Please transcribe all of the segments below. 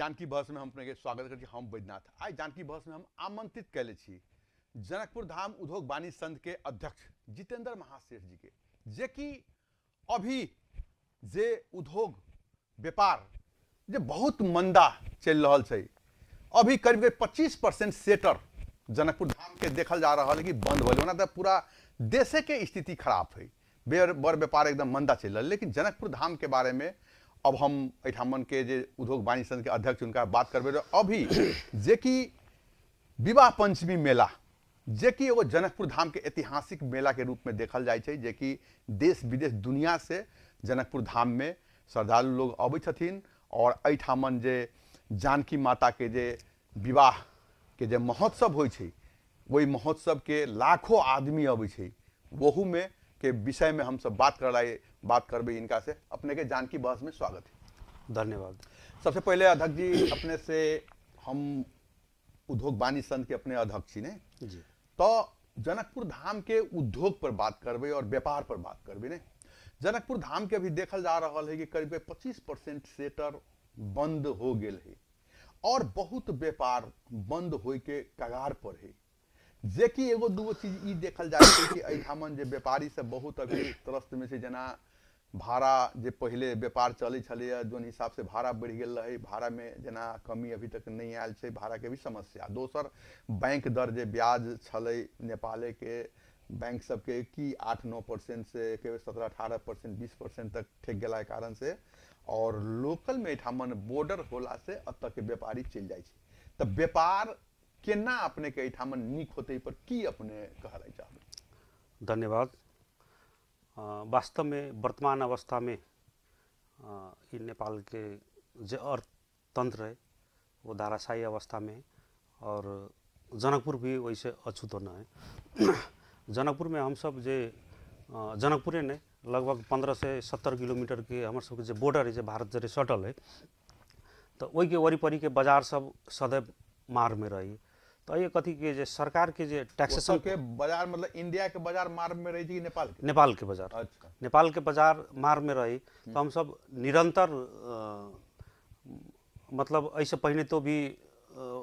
जानकी बहस में हम अपने स्वागत करके हम बैद्यनाथ आज जानकी बहस में हम आमंत्रित कैले जनकपुर धाम उद्योग वाणिज्य संघ के अध्यक्ष जितेंद्र महाशेष जी के। जे कि अभी जे उद्योग, व्यापार जे बहुत मंदा चल रहा है अभी करीब करीब पच्चीस परसेंट सेटर जनकपुर धाम के देखल जा रहा है कि बंद भले ओना तो पूरा देशे के स्थिति खराब है। बड़ व्यापार एकदम मंदा चल रहा है, लेकिन जनकपुर धाम के बारे में अब हम एठामन के जे उद्योग वाणिज्य संघ के अध्यक्ष उनका बात करबे रहे अभी जे कि विवाह पंचमी मेला जे कि एगो जनकपुर धाम के ऐतिहासिक मेला के रूप में देखल छै जे कि देश विदेश दुनिया से जनकपुर धाम में श्रद्धालु लोग अबै छथिन और एठामन जे जानकी माता के जे विवाह के जे महोत्सव होइ छै वही महोत्सव के लाखों आदमी अबै छै। वहू में के विषय में हम सब बात कर बात करबे इनका से। अपने के जानकी बहस में स्वागत है। धन्यवाद। सबसे पहले अध्यक्ष जी अपने से हम उद्योग वाणिज्य संघ के अपने अध्यक्ष छी ने। जी। तो जनकपुर धाम के उद्योग पर बात करबे और व्यापार पर बात करबे ने। जनकपुर धाम के अभी देखल जा रहा है कि करीब पच्चीस परसेंट सेटर बंद हो गेल है और बहुत व्यापार बंद हो के कगार पर है। जे कि एगो दूगो चीज़ ई देखल छै कि एठामन जे व्यापारी सब बहुत अभी त्रस्त में छै जेना भाड़ा जे पहले व्यापार चलै छलैए, जोन हिसाब से भाड़ा बढ़ि गेल रहै भाड़ा में जेना कमी अभी तक नहीं आयल भाड़ा के भी समस्या। दोसर, बैंक दर जे ब्याज नेपाले के बैंक सबके कि आठ नौ परसेंट से के सत्रह अठारह परसेंट, बीस परसेंट तक ठेक गेला कारण से, और लोकल में एठामन बॉर्डर होला से अतः के व्यापारी चल जाइ छै। तऽ व्यापार केना अपने के एठामन नीक होते पर की अपने कहलाई चाहब? धन्यवाद। वास्तव में, वर्तमान अवस्था में ई नेपाल के जे अर्थतंत्र है, वो धाराशाही अवस्था में और जनकपुर भी वैसे अछूत न है। जनकपुर में हम सब जे जनकपुरे ने लगभग पंद्रह से सत्तर किलोमीटर के हमर सबके जे बॉर्डर है, जे भारत जरे सटल है तो ओहि के वरीपरी के बाज़ार सब सदैव मार में रही तो ये कथी के जे सरकार के जे टैक्सेशन के बाज़ार मतलब इंडिया के बाज़ार मार में रही थी नेपाल के? नेपाल के बाज़ार। अच्छा। नेपाल के बाज़ार मार में रही तो हम सब निरंतर मतलब ऐसे पहले तो भी अ,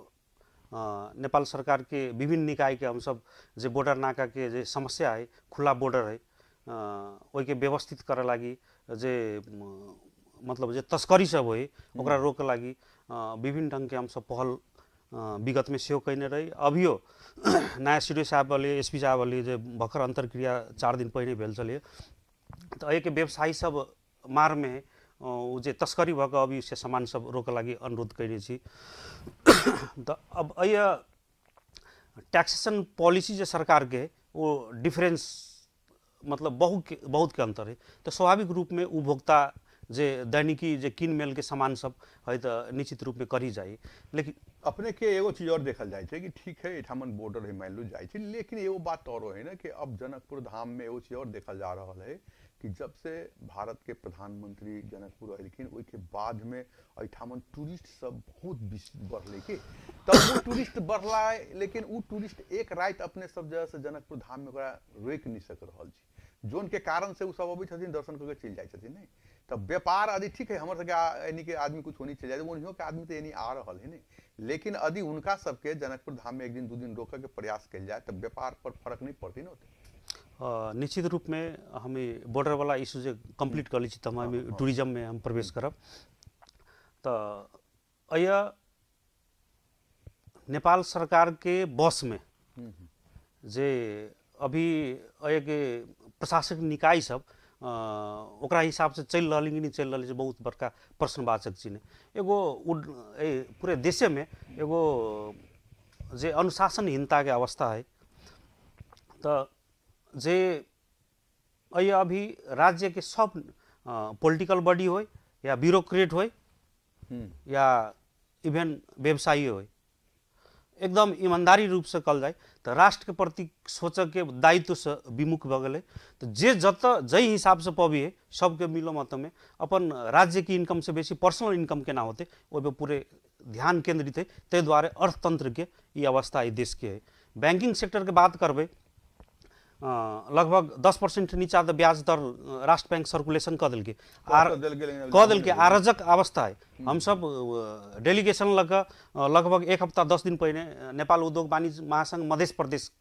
नेपाल सरकार के विभिन्न निकाय के हम सब जे बॉर्डर नाका के जे समस्या है खुला बॉर्डर है ओहि के व्यवस्थित करे लागी जे मतलब जे तस्करी सब होइ ओकरा रोके लागी विभिन्न ढंग के हम सब पहल विगत में सेहो कैने रही। अभियो नया सी साहब वाली एस पी साहब वाली जे भर्खर अंतरक्रिया चार दिन पहिने भेल छलिए तऽ एहिके व्यवसायी सब मार में है, अ, जे तस्करी भऽ कऽ अभी से सामान सब रोके लागी अनुरोध कैने छी। अब एहि टैक्सेशन पॉलिसी जे सरकार के वो डिफरेंस मतलब बहुत के बहुत के अंतर है तो स्वाभाविक रूप में उपभोक्ता जे दैनिकी जे किन मेल के सामान सब है तो निश्चित रूप में करी जाए लेकिन अपने के एगो चीज़ और देखल जाए कि ठीक है, एठामन बॉर्डर है मान लो छै, लेकिन एगो बात और है ना कि अब जनकपुर धाम में एगो चीज़ और देखल जा रहा है कि जब से भारत के प्रधानमंत्री जनकपुर अयलखिन, ओहिके बाद में एठामन टूरिस्ट सब बहुत बढ़ले के। तब वो टूरिस्ट बढ़ला लेकिन उ टूरिस्ट एक रात अपने सब जगह से जनकपुर धाम में रोक नहीं सक रहल छै। जोन के कारण से उ सब अबै दर्शन करके चलि छथिन नहीं तब व्यापार यदि ठीक है हमारे यानी कि आदमी कुछ होनी चल जाए उन्हीं के आदमी तो यानी आ रहल है नहीं लेकिन यदि उनका सबके जनकपुर धाम में एक दिन दू दिन रोक के प्रयास कल जाए तो व्यापार पर फ़र्क नहीं पड़ती ना होते निश्चित रूप में हमें बॉर्डर वाला इशू जो कंप्लीट कर ली छी तऽ हम टूरिज़्म में हम प्रवेश करब। एहिया नेपाल सरकार के बस में जे अभी के प्रशासनिक निकाय सब ओकरा हिसाब से चलि रहल कि नहीं चलि रहल छै बहुत बड़का प्रश्नवाचक चिन्ह। एगो उड ए पूरे देशे में एगो जे अनुशासनहीनता के अवस्था है तऽ जे एहि अभी राज्य के सब पॉलिटिकल बॉडी होय या ब्यूरोक्रेट होय या इवन व्यवसायी होय एकदम ईमानदारी रूप से कल जाए तऽ राष्ट्र के प्रति सोच के दायित्व से विमुख भऽ गेलै। तऽ जे जतऽ जाहि हिसाब से पबिए सबके मिलो मत में अपन राज्य की इनकम से बेसी पर्सनल इनकम केना होते, ओहिपर पूरे ध्यान केंद्रित है ताहि दुआरे अर्थतंत्र के ई अवस्था देश के है बैंकिंग सेक्टर के बात करबै लगभग दस पर्सेंट नीचा द ब्याज दर राष्ट्र बैंक सर्कुलेशन क आर कह दिल आरजक अवस्था है। हम सब डेलीगेशन लग लगभग एक हफ्ता दस दिन पहिने नेपाल उद्योग वाणिज्य महासंघ मधेश प्रदेश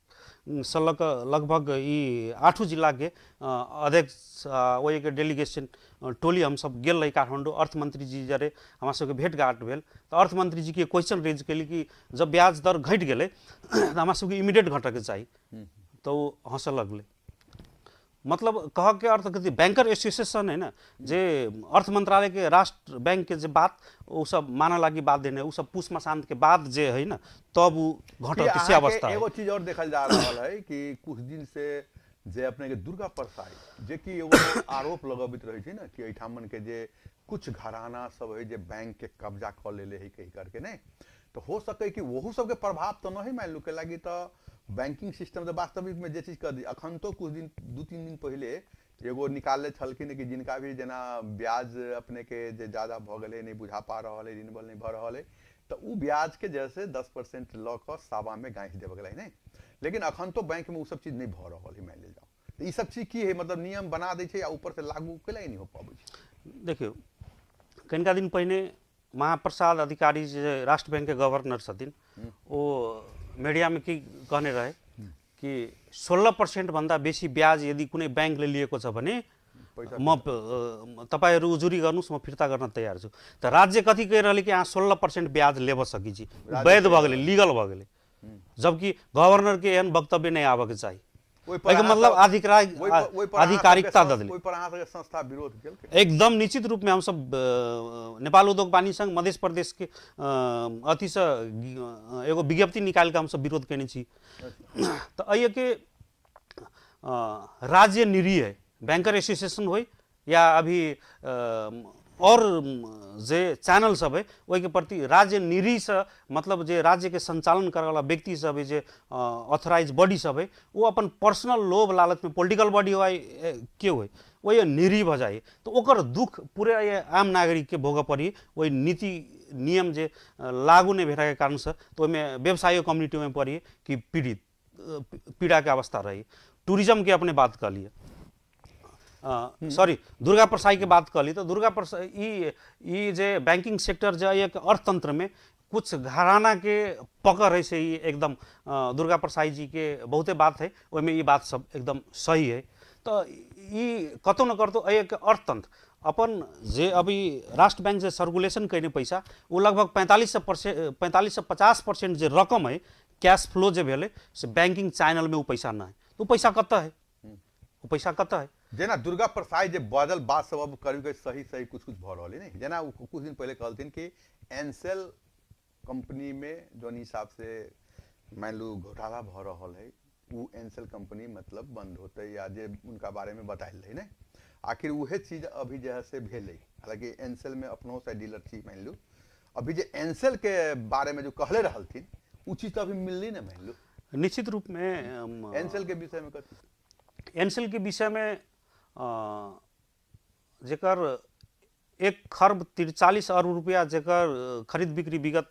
से लग लगभग ई आठू जिला के अध्यक्ष वही के डेलीगेशन टोली हम सब गेल। रही काठमाडौँ अर्थमंत्री जी जरे हमरा सबके भेटघाट भेल। तो अर्थमंत्री जी के क्वेश्चन रेज कल कि जब ब्याज दर घटि गए तो हमरा सबके इमीडिएट घटक चाहिए तऽ ओ हँसऽ लगलै। मतलब कह के अर्थ कथी? बैंकर एसोसिएशन है ना जे अर्थ मंत्रालय के राष्ट्र बैंक के जे बात वो सब माना लागी बात देने वो सब पूछ मसांत के बाद जे है ना तब वो घटत कि किसी अवस्था एगो चीज़ और देखल जा रहा है कि कुछ दिन से जे अपने के दुर्गा प्रसाद जे कि एगो आरोप लगबित रहे छै ना कि एहिठामन के जे कुछ घराना सब है जे बैंक के कब्जा कऽ लेले है कही करके नहीं तो हो सके कि वहू सबके प्रभाव तो नहीं मान लू के लागी तो बैंकिंग सिस्टम तो वास्तविक में जे चीज़ कर दी अखन तो कुछ दिन दू तीन दिन पहले एगो निकालले छलखिन कि जिनका भी जेना ब्याज अपने के जे ज़्यादा भऽ गेलै नहीं बुझा पा रहल है रिन्यूअल नहीं भऽ रहल है तो उ ब्याज के जैसे दस परसेंट लऽ कऽ सावा में गाँठ देबऽ गेलै नहीं लेकिन अखन तो बैंक में उ सब चीज़ नहीं भऽ रहल है मान लेल जाओ तो ई सब चीज़ की है मतलब नियम बना दै छै आ ऊपर से लागू केला नहीं हो पाबै छै। देखियो कनिका दिन पहिने महाप्रसाद अधिकारी जे राष्ट्र बैंक के गवर्नर छथिन ओ मीडियामे की कहने रहे कि सोलह पर्सेन्ट भन्दा बेसी ब्याज यदि कुनै ब्याङ्कले लिएको छ भने म तपाईँहरू उजुरी गर्नुहोस् म फिर्ता गर्न तयार छु। त राज्य कथी कहि रहलै कि अहाँ सोलह पर्सेन्ट ब्याज लेब सकै छी वैध भऽ गेलै लीगल भऽ गेलै जबकि गवर्नरके एहन वक्तव्य नहि आबऽके चाही। मतलब आधिकारिकता सबके दऽ सं- देलै ओहि पर अहाँ सबके संस्था विरोध केलकै एकदम निश्चित रूपमे हमसब नेपाल उद्योग वाणिज्य संघ मध्य प्रदेशके अ, अथीसँ अ, एगो विज्ञप्ति निकालि कऽ हमसब विरोध कयने छी। तऽ एहिके राज्य निरीह है बैंकर एसोसिएशन होइ या अभी और म, जे चैनल सब है ओहिके प्रति राज्य निरीसँ मतलब जे राज्यके सञ्चालन करैवला व्यक्ति सब है जे ऑथराइज बॉडी सब है वो अपन पर्सनल लोभ लालचमे पोलिटिकल बॉडी हो के होइ ओ ये निरी भऽ जाइ ओकर दुख पूरे आम नागरिकके भोगऽ पड़ी ओहि नीति नियम जे लागू नहि भेलाके कारणसँ तऽ ओहिमे व्यवसायिक कम्युनिटीमे पड़ी कि पीड़ित पीड़ाके अवस्था रही टूरिज्मके अपने बात कऽ लिए सॉरी दुर्गा परसाई के बात कली तो दुर्गा परसाई ई जे बैंकिंग सेक्टर जो एक अर्थतंत्र में कुछ घराना के पकड़ है से एकदम दुर्गा परसाई जी के बहुते बात है ओहिमे ई बात सब एकदम सही है। तो ई कतौ न कतौ एक अर्थतंत्र। अपन जे अभी राष्ट्र बैंक से सर्कुलेशन कयने पैसा ओ लगभग पैंतालीस से परसेंट पैंतालीस से पचास परसेंट जे रकम है कैश फ्लो जो भेलै से बैंकिंग चैनल में ओ पैसा नहि है तो पैसा कतऽ है? ओ पैसा कत है? जेना दुर्गा प्रसाद जे बाजल बात सब अब करीब सही सही कुछ कुछ भऽ रहल है नहीं जेना कुछ दिन पहले कहलथिन कि एनसेल कंपनी में जौन हिसाब से मान लू घोटाला भ रहा है वो एनसेल कंपनी मतलब बंद होते या जे उनका बारे में बतायल रहे नहीं आखिर वह चीज़ अभी जो है से भेलै। हालाँकि एनसेल में अपनो से डीलर थी मान लू। अभी जे एनसेल के बारे में जो कहले रहलथिन उ चीज़ तो अभी मिलली ना मान लू। निश्चित रूप में एनसेल के विषय में एनसेल के विषय में जेकर एक खरब तिरचालीस अरब रुपया जेकर खरीद बिक्री विगत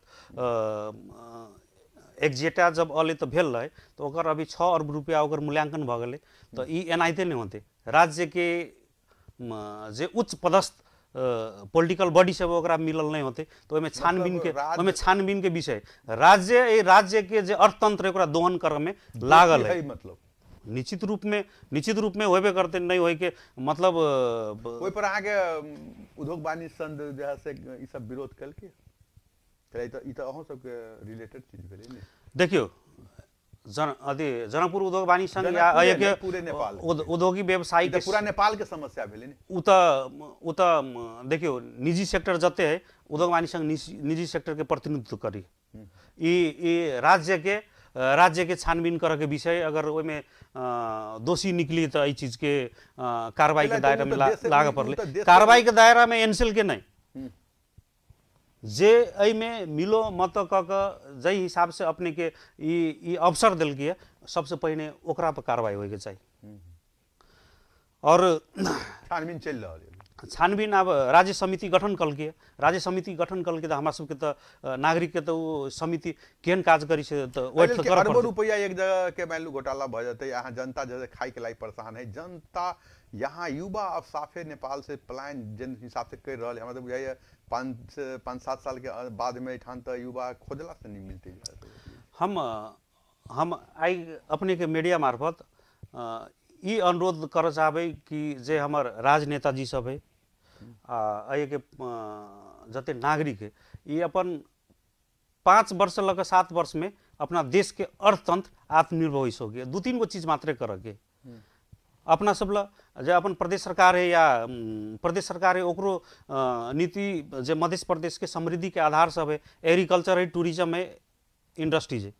एक्जेटा जब अले तऽ भेल रहे तऽ ओकर अभी छः अरब रुपया ओकर मूल्यांकन भऽ गेलै तऽ ई एनाहिते नहि होतै। राज्यके जे उच्च पदस्थ पोलिटिकल बॉडी सब ओकरा मिलल नहीं होते तो ओहिमे छानबीन के राज्य- ओहिमे छानबीन के विषय। राज्य एहि राज्य के जे अर्थतंत्र है, ओकरा दोहन करे में लागल है मतलब। निश्चित रूप में निश्चित रूप में होबे करते नहीं होय के मतलब ओहि पर अम, उद्योग वाणिज्य संघ जे है से ई सब विरोध केलकै? तऽ ई तऽ अहूँ सबके रिलेटेड चीज़ भेलै ने। देखियो जन अथी जनकपुर उद्योग वाणिज्य संघ या नेपाल। उद्योगी व्यवसायी तऽ पूरा नेपाल के समस्या भेलै ने। उ तऽ उ म, देखियो निजी सेक्टर जते है उद्योग वाणिज्य संघ निजी सेक्टर के प्रतिनिधित्व करी। ई ई राज्य के राज्य के छानबीन करे के विषय अगर ओहिमे दोषी निकली तऽ एहि चीज़ के कार्रवाई के दायरा में तऽ ला- देशे- लागऽ पड़लै। कार्रवाई के दायरा में एनसेल के नहीं हम्म। जे एहिमे मिलो मत कऽ कऽ जाहि हिसाब से अपने के ई ई अवसर देलकै है सबसे पहिने ओकरा पर कार्रवाई होइके चाही। और छानबीन चलि रहल है छानबीन अब राज्य समिति गठन कलके राज्य समिति गठन कलके त हमरा सबके त अ, नागरिक के त ओ समिति केहन काज करी छै त लेल त अरबों रुपया एक जगह के मान लू घोटाला भऽ जेतै यहाँ जनता जैसे खाई के लायक परेशान है जनता यहाँ युवा अब साफे नेपाल से पलायन जिन हिसाब से कर रहा है हमरा बुझाइए पाँच पाँच सात साल के बाद में एठान तो युवा खोजला से नहीं मिलते। हम हम आइ अपने के मीडिया मार्फत अनुरोध करऽ चाहबै कि जे हमर राजनेताजी सब है आ के अ, जते नागरिक है ई अपन पाँच वर्ष लऽ कऽ सात वर्ष में अपना देश के अर्थतंत्र आत्मनिर्भर होइ सके दू तीन गो चीज़ मात्रे करऽ के अपना सब जे अपन प्रदेश सरकार है या प्रदेश सरकार है ओकरो नीति जे मध्य प्रदेश के समृद्धि के आधार सब है एग्रीकल्चर है टूरिज़्म है इंडस्ट्रीज़ है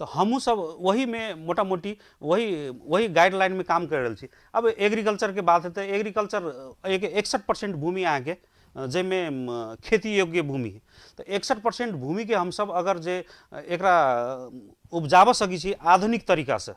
तो हमहूँ सब वही मोटा मोटी वही वही गाइडलाइन में काम कर रहल छी। अब एग्रीकल्चर के बात है एग्रीकल्चर एक एकसठ परसेंट भूमि अहाँके जाहिमे खेती योग्य भूमि है। तो एकसठ परसेंट भूमि के हम सब अगर जे एकरा उपजाबऽ सकै छी आधुनिक तरीका से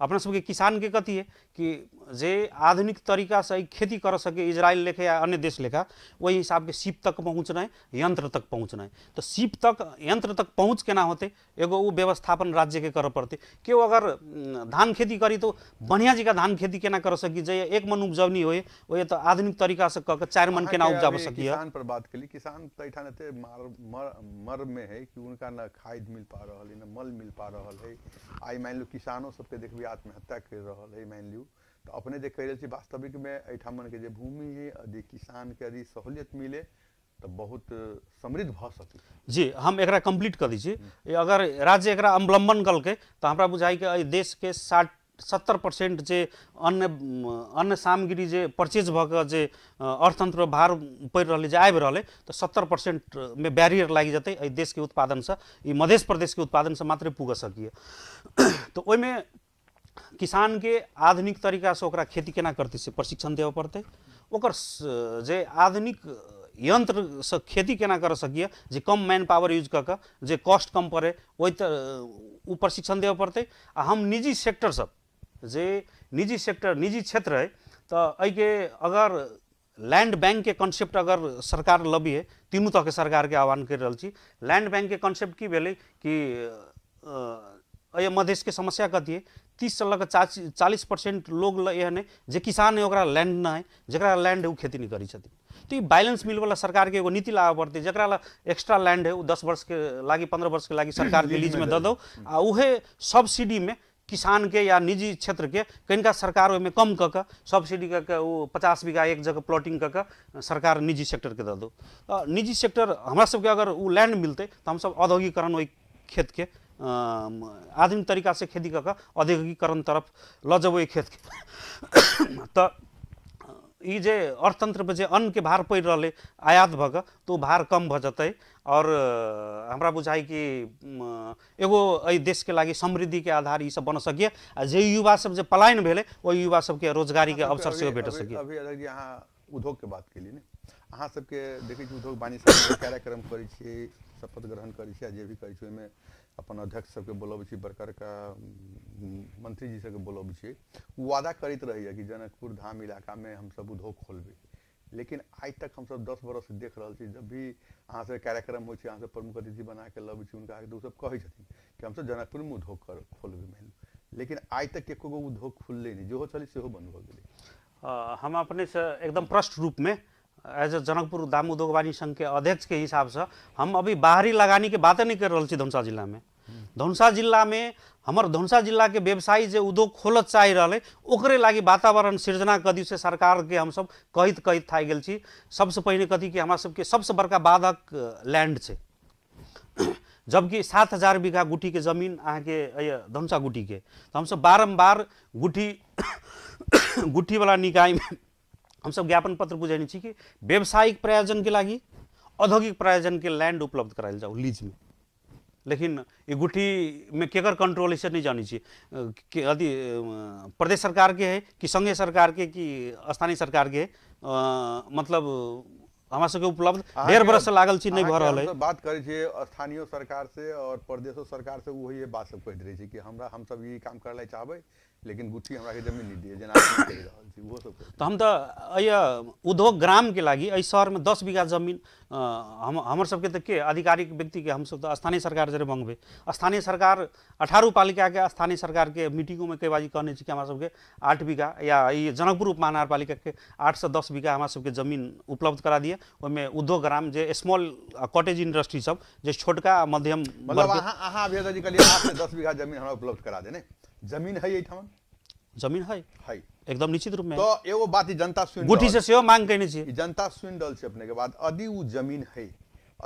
अपना सबके किसान के कथी है? कि जे आधुनिक तरीका से खेती कर सके इजराइल लेखे या अन्य देश लेखा वही हिसाब के सीप तक पहुँचनाइ यंत्र तक पहुँचनाइ तो सीप तक यंत्र तक पहुँच केना होते एगो वो व्यवस्थापन राज्य के करऽ पड़ते। केओ अगर धान खेती करी तो बढ़िया जगह धान खेती केना कर सकी जे एक मन उपजवनी होए ओए तो आधुनिक तरीका से कऽ के चारि मन केना उपजाब सकी किसान पर बात कली किसान तो एठान एते मार मर मर में है कि उनका न खाद मिल पा रहा है न मल मिल पा रहा है। आई मान लू किसानो सबके देखबी आत्महत्या कर रहा है मान लू तो अपने जे कह वास्तविक में एठामन के भूमि है यदि किसान के यदि सहूलियत मिले तो बहुत समृद्ध भऽ सके। जी हम एकरा कंप्लीट कर दी अगर राज्य एकरा अवलंबन कलकै तो हमरा बुझाइ कि देश के साठ सत्तर परसेंट जे अन्न अन्न सामग्री जे परचेज भऽ जे अ, अर्थतंत्र भार पड़ि रहलै जे आबि रहलै तऽ सत्तर परसेंट में बैरियर लागि जेतै एहि देश के उत्पादन से ई मध्य प्रदेश के उत्पादन से मात्रे पुगऽ सकिए। तो ओहिमे किसान के आधुनिक तरीका से खेती केना करतै से प्रशिक्षण देबऽ पड़तै। ओकर जे आधुनिक यंत्र से खेती केना कर सकिए, जे कम मैन पावर यूज़ कऽ, जे कॉस्ट कम पड़े, ओहि तऽ प्रशिक्षण देबऽ पड़तै। आ हम निजी सेक्टर सब, जे निजी सेक्टर निजी क्षेत्र है तऽ एहिके अगर लैंड बैंक के कॉन्सेप्ट अगर सरकार लबी है तीनू सरकार के आह्वान कर रहल छी। लैंड बैंक के कॉन्सेप्ट की भेलै कि एहि मधेश के समस्या कथी तीस से लऽ कऽ चाची चालीस परसेंट लोग ल एहन है जे किसान है ओकरा लैंड ना है जरा लैंड है ओ खेती नहीं करै छथिन। तो ई बैलेंस मिल वाला सरकार के एगो नीति लाबऽ पड़ते जरा ला एक्स्ट्रा लैंड है ओ दस वर्ष के लागी पंद्रह वर्ष के लागी सरकार के लीज में दऽ दो आ उहे सब्सिडी में किसान के या निजी क्षेत्र के कनिका सरकार ओहिमे कम कऽ कऽ सब्सिडी कऽ कऽ ओ पचास बीघा एक जगह प्लॉटिंग कऽ कऽ सरकार निजी सेक्टर के दऽ दो। निजी सेक्टर हमरा सबके अगर ओ लैंड मिलतै तऽ हमसब औद्योगिकरण ओहि खेत के आधुनिक तरीका से खेती कऽ औद्योगिकरण तरफ़ लऽ जेबै खेत के। तऽ ई जे अर्थतंत्र पर जे अन्न के भार पड़ि रहलै आयात भऽ कऽ तऽ ओ भार कम भऽ जेतै। और अ, हमरा बुझाइ कि एगो एहि देश के लागी समृद्धि के आधार ई सब बन सकिए। आ जे युवा सब जे पलायन भेलै ओहि रोजगारी के अवसर सेहो भेट सकिए। अभी अगर अहाँ उद्योग के बात केली ने अहाँ सबके देखै छी उद्योग वाणिज्य कार्यक्रम करै छियै शपथ ग्रहण करै छियै जे भी करै छी ओहिमे अपन अध्यक्ष सबके बोलबै छी बड़का बड़का मंत्री जी सबके बोलबै छी वादा करैत रहैया कि जनकपुर धाम इलाकामे हमसब उद्योग खोलबै लेकिन आइ तक हमसब दस बरस देख रहल छी, जब भी अहाँ से कार्यक्रम होइ छै प्रमुख अतिथि बना के लबै छी, हुनका ओ सब कहै छथिन कि हमसब जनकपुरमे उद्योग कर, खोलबै मानि। लेकिन आइ तक एको गो उद्योग खुललै नहि, जेहो छलै सेहो बंद भऽ गेलै हम अपने से एकदम प्रष्ट रूप में एज अ जनकपुर दाम उद्योग वाणिज्य संघ के अध्यक्ष के हिसाब से हम अभी बाहरी लगानी के बातें नहीं कर रहल छी धनुषा जिला में। धनुषा जिला में हमर धनुषा जिला के व्यवसायी जे उद्योग खोलत चाहि रहलै ओकरे लागी वातावरण सृजना कदी से सरकार के हमसब कहैत कहैत थाकि गेल सबसे पहिने कथी कि हमरा सबके सबसे बड़का बाधक लैंड छै। जबकि सात हज़ार बीघा गुठी के ज़मीन अहाँके अइ धनुषा गुठी के। तऽ हमसब बारम्बार गुठी गुठी वाला निकाय में हमसब ज्ञापन पत्र बुझैने छी कि व्यावसायिक प्रयोजन के लागि औद्योगिक प्रयोजन के लैंड उपलब्ध करायल जाओ लीज में। लेकिन ये गुठी में केकर कंट्रोल है से नहीं जानी छी। अ, कि अथी प्रदेश सरकार के है कि संघीय सरकार के कि स्थानीय सरकार के अ, मतलब हमरा सबके उपलब्ध। ढेर बरस से लागल छी नहीं अहाँके रहल है। बात करै छियै स्थानीय सरकार से और प्रदेशो सरकार से वही बात सब कहैत रहै छै कि हमरा हमसब ई काम करय लए चाहबै। लेकिन गुट्ठी हमरा के ज़मीन नहीं दिए जेना कहि रहल छी सब तऽ हम तऽ अय उद्योग ग्रामके लागि एहि शहरमे दस बीघा ज़मीन हम हमर सबके तऽ के आधिकारिक व्यक्तिके हमसब तऽ स्थानीय सरकार जरे मांगबै स्थानीय सरकार अठारह पालिका के स्थानीय सरकारके में कई बाजी कहने छी कि हमरा सबके आठ बीघा या ई जनकपुर उपमहानगरपालिकाके आठ से दस बीघा हमरा सबके ज़मीन उपलब्ध करा दिए ओहिमे उद्योग ग्राम जे स्मॉल कॉटेज इंडस्ट्री सब जे छोटका मध्यम मतलब अहाँ अहाँ अभियंता जी कहलिए से दस बीघा ज़मीन हमरा उपलब्ध करा ज़मीन है ज़मीन है? है। एकदम निश्चित रूपमे तो एगो बात ही जनता सुन गुठी से सेहो मांग छियै। ई जनता सुन रहल छै अपने के बाद यदि उ ज़मीन है।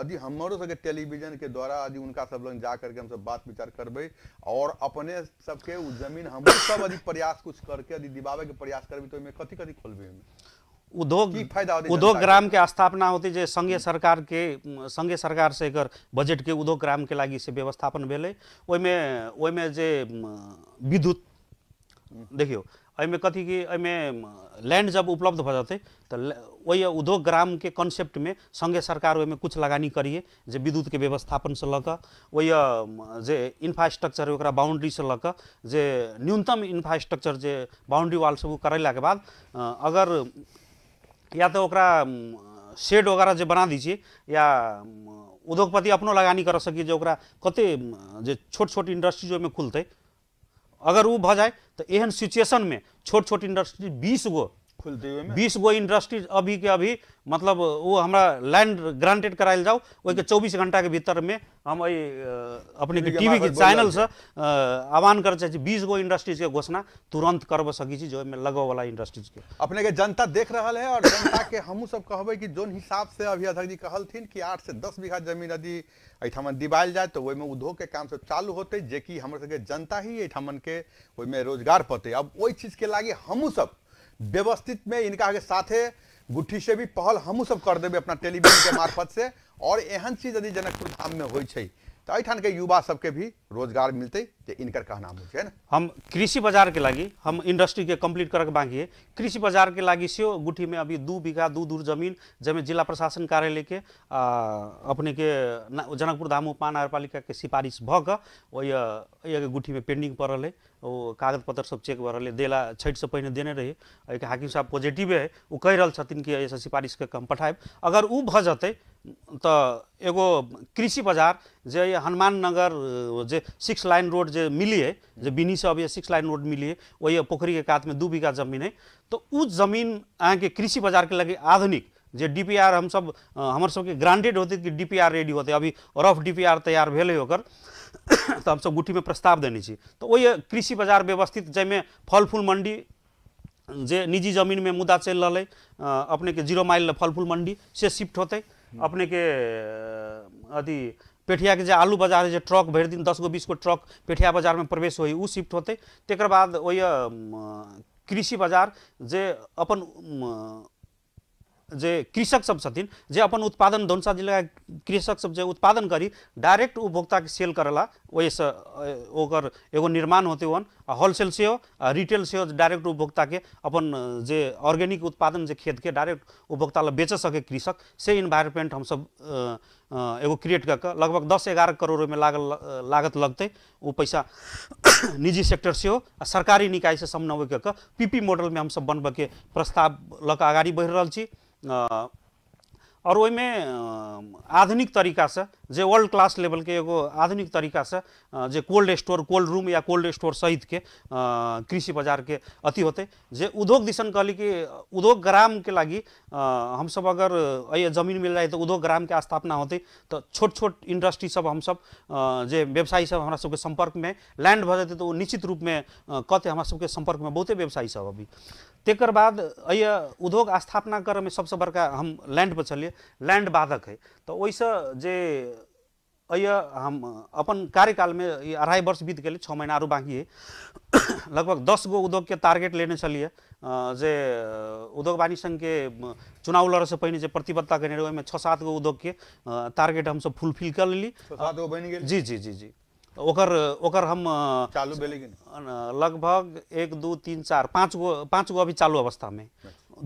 यदि हमरो सबके टेलीविज़न के द्वारा यदि उनका सब लग जा करके हमसब बात विचार करबे और अपने सबके उ ज़मीन हम सब यदि प्रयास कुछ करके यदि दिबावे के प्रयास करबे तो में कथी कथी खोलबे ओहिमे? उद्योग उद्योग ग्राम के स्थापना होते जे संघीय सरकार के म, संघीय सरकार से एकर बजट के उद्योग ग्राम के लागि से व्यवस्थापन भेलै ओहिमे ओहिमे जे म, विद्युत देखियौ एहिमे कथी कि एहिमे लैंड जब उपलब्ध भऽ जेतै तऽ ओहि उद्योग ग्राम के कॉन्सेप्ट में संघीय सरकार ओहिमे कुछ लगानी करिए जे विद्युत के व्यवस्थापन से लऽ कऽ ओहि जे इंफ्रास्ट्रक्चर ओकरा बाउंड्री से लऽ कऽ जे न्यूनतम इंफ्रास्ट्रक्चर जे बाउंड्री वाल सब उ करेलाके बाद अगर या तो ओकरा शेड वगैरह जो बना दीजिए, या उद्योगपति अपनो लगानी कर सकी जे ओकरा कते छोट छोट इंडस्ट्री जो में खुलते। अगर वो भ जाए तो एहन सिचुएशन में छोट छोट इंडस्ट्री बीस गो बीस गो इंडस्ट्री अभी के अभी मतलब वो हमारा लैंड ग्रांटेड करायल जाओ ओहि के चौबीस घंटा के भीतर में हम अपने के टीवी के के चैनल से आह्वान कर चाहे बीस गो इंडस्ट्रीज़ के घोषणा तुरंत करब सकी छी जो में लगो वाला इंडस्ट्रीज़ के। अपने के जनता देख रहा है और जनता के हमहूँ सब कहबै कि जोन हिसाब से अभी अध्यक्ष जी कहलथिन कि आठ से दस बीघा ज़मीन यदि एहिठाम दिवायल जाए तो ओहिमे उद्योग के काम सब चालू होते जेकि हमर सबके जनता ही एहिठामन के ओहिमे रोज़गार पतै। अब वही चीज़ के लागे हमहूँ सब व्यवस्थित में इनका के साथे गुट्ठी से भी पहल हमहूँ सब कर देवे अपना टेलीविज़न के मार्फत से। और एहन चीज़ यदि जनकपुर धाम में होइ तऽ एहिठाम के युवा सबके भी रोज़गार मिलतै जे इनकर कहना छै ने? हम कृषि बाज़ार के लागि हम इंडस्ट्री के कंप्लीट करके बाकी है। कृषि बाज़ार के लागि सेहो गुठी में अभी दू बीघा दू दूर ज़मीन जाहिमे जिला प्रशासन कार्यालय के आ, अपने के जनकपुर धाम उपमहानगरपालिका के सिफारिश ओहि ओहि गुठी में पेंडिंग पड़ल है। ओ कागज़ पत्र सब चेक भऽ रहल है। देला छठि से पहिने देने रही एहिके हाकिम साहब पॉजिटिव है ओ कहि छथिन कि एहिसँ सिफारिश के हम पठायब अगर ओ भऽ जेतै तऽ एगो कृषि बाज़ार जे हनुमान नगर जे सिक्स लाइन रोड जे मिली जे बिनी से अभी सिक्स लाइन रोड मिली है वही पोखरी के कात में दू बीघा ज़मीन है तो उ ज़मीन अहाँके कृषि बाज़ार के लगे आधुनिक जे डी पी आर हमसब अ, हमर सबके ग्रांटेड होते कि डी पी आर रेडी होते अभी रफ डी पी आर तैयार भेलै ओकर तऽ हमसब गुठीमे प्रस्ताव देने तऽ ओहि कृषि बाज़ार व्यवस्थित जाहिमे फल फूल मंडी जे निजी ज़मीन में मुद्दा चलि रहलै अ, अपने के ज़ीरो माइल फल फूल मंडी से शिफ्ट होतै। अपने के अ, अथी पेठिया के जे आलू बाजार जे ट्रक भरि दिन दस गो बीस गो ट्रक पेठिया बाजार में प्रवेश होई उ शिफ्ट होतै। तकर बाद अ, कृषि बाजार जे अपन जे कृषक सब छथिन जे अपन उत्पादन धनुषा जिला कृषक सब जे उत्पादन करी डायरेक्ट उपभोक्ता के सेल करेला ओहिसँ ओकर एगो निर्माण होते वन होलसेल सेहो आ रिटेल सेहो डायरेक्ट उपभोक्ता के अपन जे ऑर्गेनिक उत्पादन जे खेत के डायरेक्ट उपभोक्ता ला बेच सके कृषक से इन्वायरमेंट हमसब एगो क्रिएट कऽ लगभग दस एगारह करोड़ ओहिमे लागल लागत लगतै। ओ पैसा निजी सेक्टर सेहो आ सरकारी निकाय से समन्वय कऽ कऽ पीपी मॉडलमे हमसब बनबऽके प्रस्ताव लऽ कऽ अगाड़ी बढ़ि रहल छी। और ओहिमे आधुनिक तरीकासँ जे वर्ल्ड क्लास लेवलके एगो आधुनिक तरीकासँ अ, जे कोल्ड स्टोर कोल्ड रूम या कोल्ड स्टोर सहितके अ, कृषि बाजारके अथी होतै। जे उद्योग दिसन कहली कि उद्योग ग्रामके लागि अ, हमसब अगर एहि ज़मीन मिल जाए तऽ उद्योग ग्रामके स्थापना होतै। तऽ छोट छोट इंडस्ट्री सब हमसब अ, जे व्यवसायी सब हमरा सबके संपर्कमे लैंड भऽ जेतै ओ निश्चित रूपमे अ, कहतै हमरा सबके संपर्कमे बहुते व्यवसायी सब अभी। तेकर बाद एहि उद्योग स्थापना करयमे सबसँ बड़का हम लैंड पर लैंड बाधक है। तऽ ओहिसँ जे एहि हम अपन कार्यकालमे ई अढ़ाई वर्ष बीत गेलै छः महीना आरो बाकी है। लगभग दस गो उद्योगके टारगेट लेने छलियै। अ, जे उद्योग वाणिज्य संघके म, चुनाव लड़सँ पहिने जे प्रतिबद्धता केने रहै ओहिमे छः सात गो उद्योगके टारगेट हमसब फुलफिल कर लेली। गेल। जी जी जी जी। ओकर ओकर हम चालू लगभग एक दू तीन चार पाँच गो पाँच गो अभी चालू अवस्था में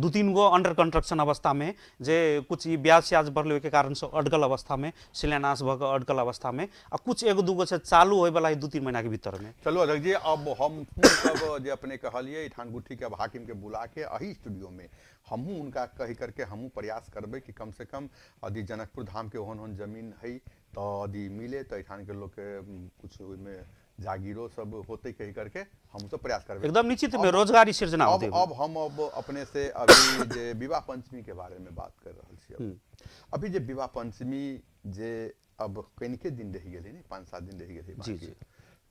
दू तीन गो अंडर कंस्ट्रक्शन अवस्था में जे कुछ ई ब्याज स्याज बढ़ल के कारण से अटकल अवस्था में शिलान्यास भऽ कऽ अटकल अवस्था में आ कुछ एगो दूगो से चालू होय वाला है दू तीन महीना के भीतर में चलो अध्यक्ष जी अब हम सब जे अपने कहलिए ठान गुट्ठी के अब हाकिम के बुला के अही स्टूडियो में हमहू उनका कही करके हमहू प्रयास करबै कि कम से कम यदि जनकपुर धाम के ओहन ओहन ज़मीन है तो यदि मिले तो ठान के लोग के कुछ ओहिमे जागीरो सब होते कही करके हम सब प्रयास करबै एकदम निश्चित में रोजगारी सृजना अब अब हम अब अपने से अभी जे विवाह पंचमी के बारे में बात कर रहल छी अब। अभी जे विवाह पंचमी जे अब कनिके दिन रह गेलै ने पाँच सात दिन रह गेलै जी, जी।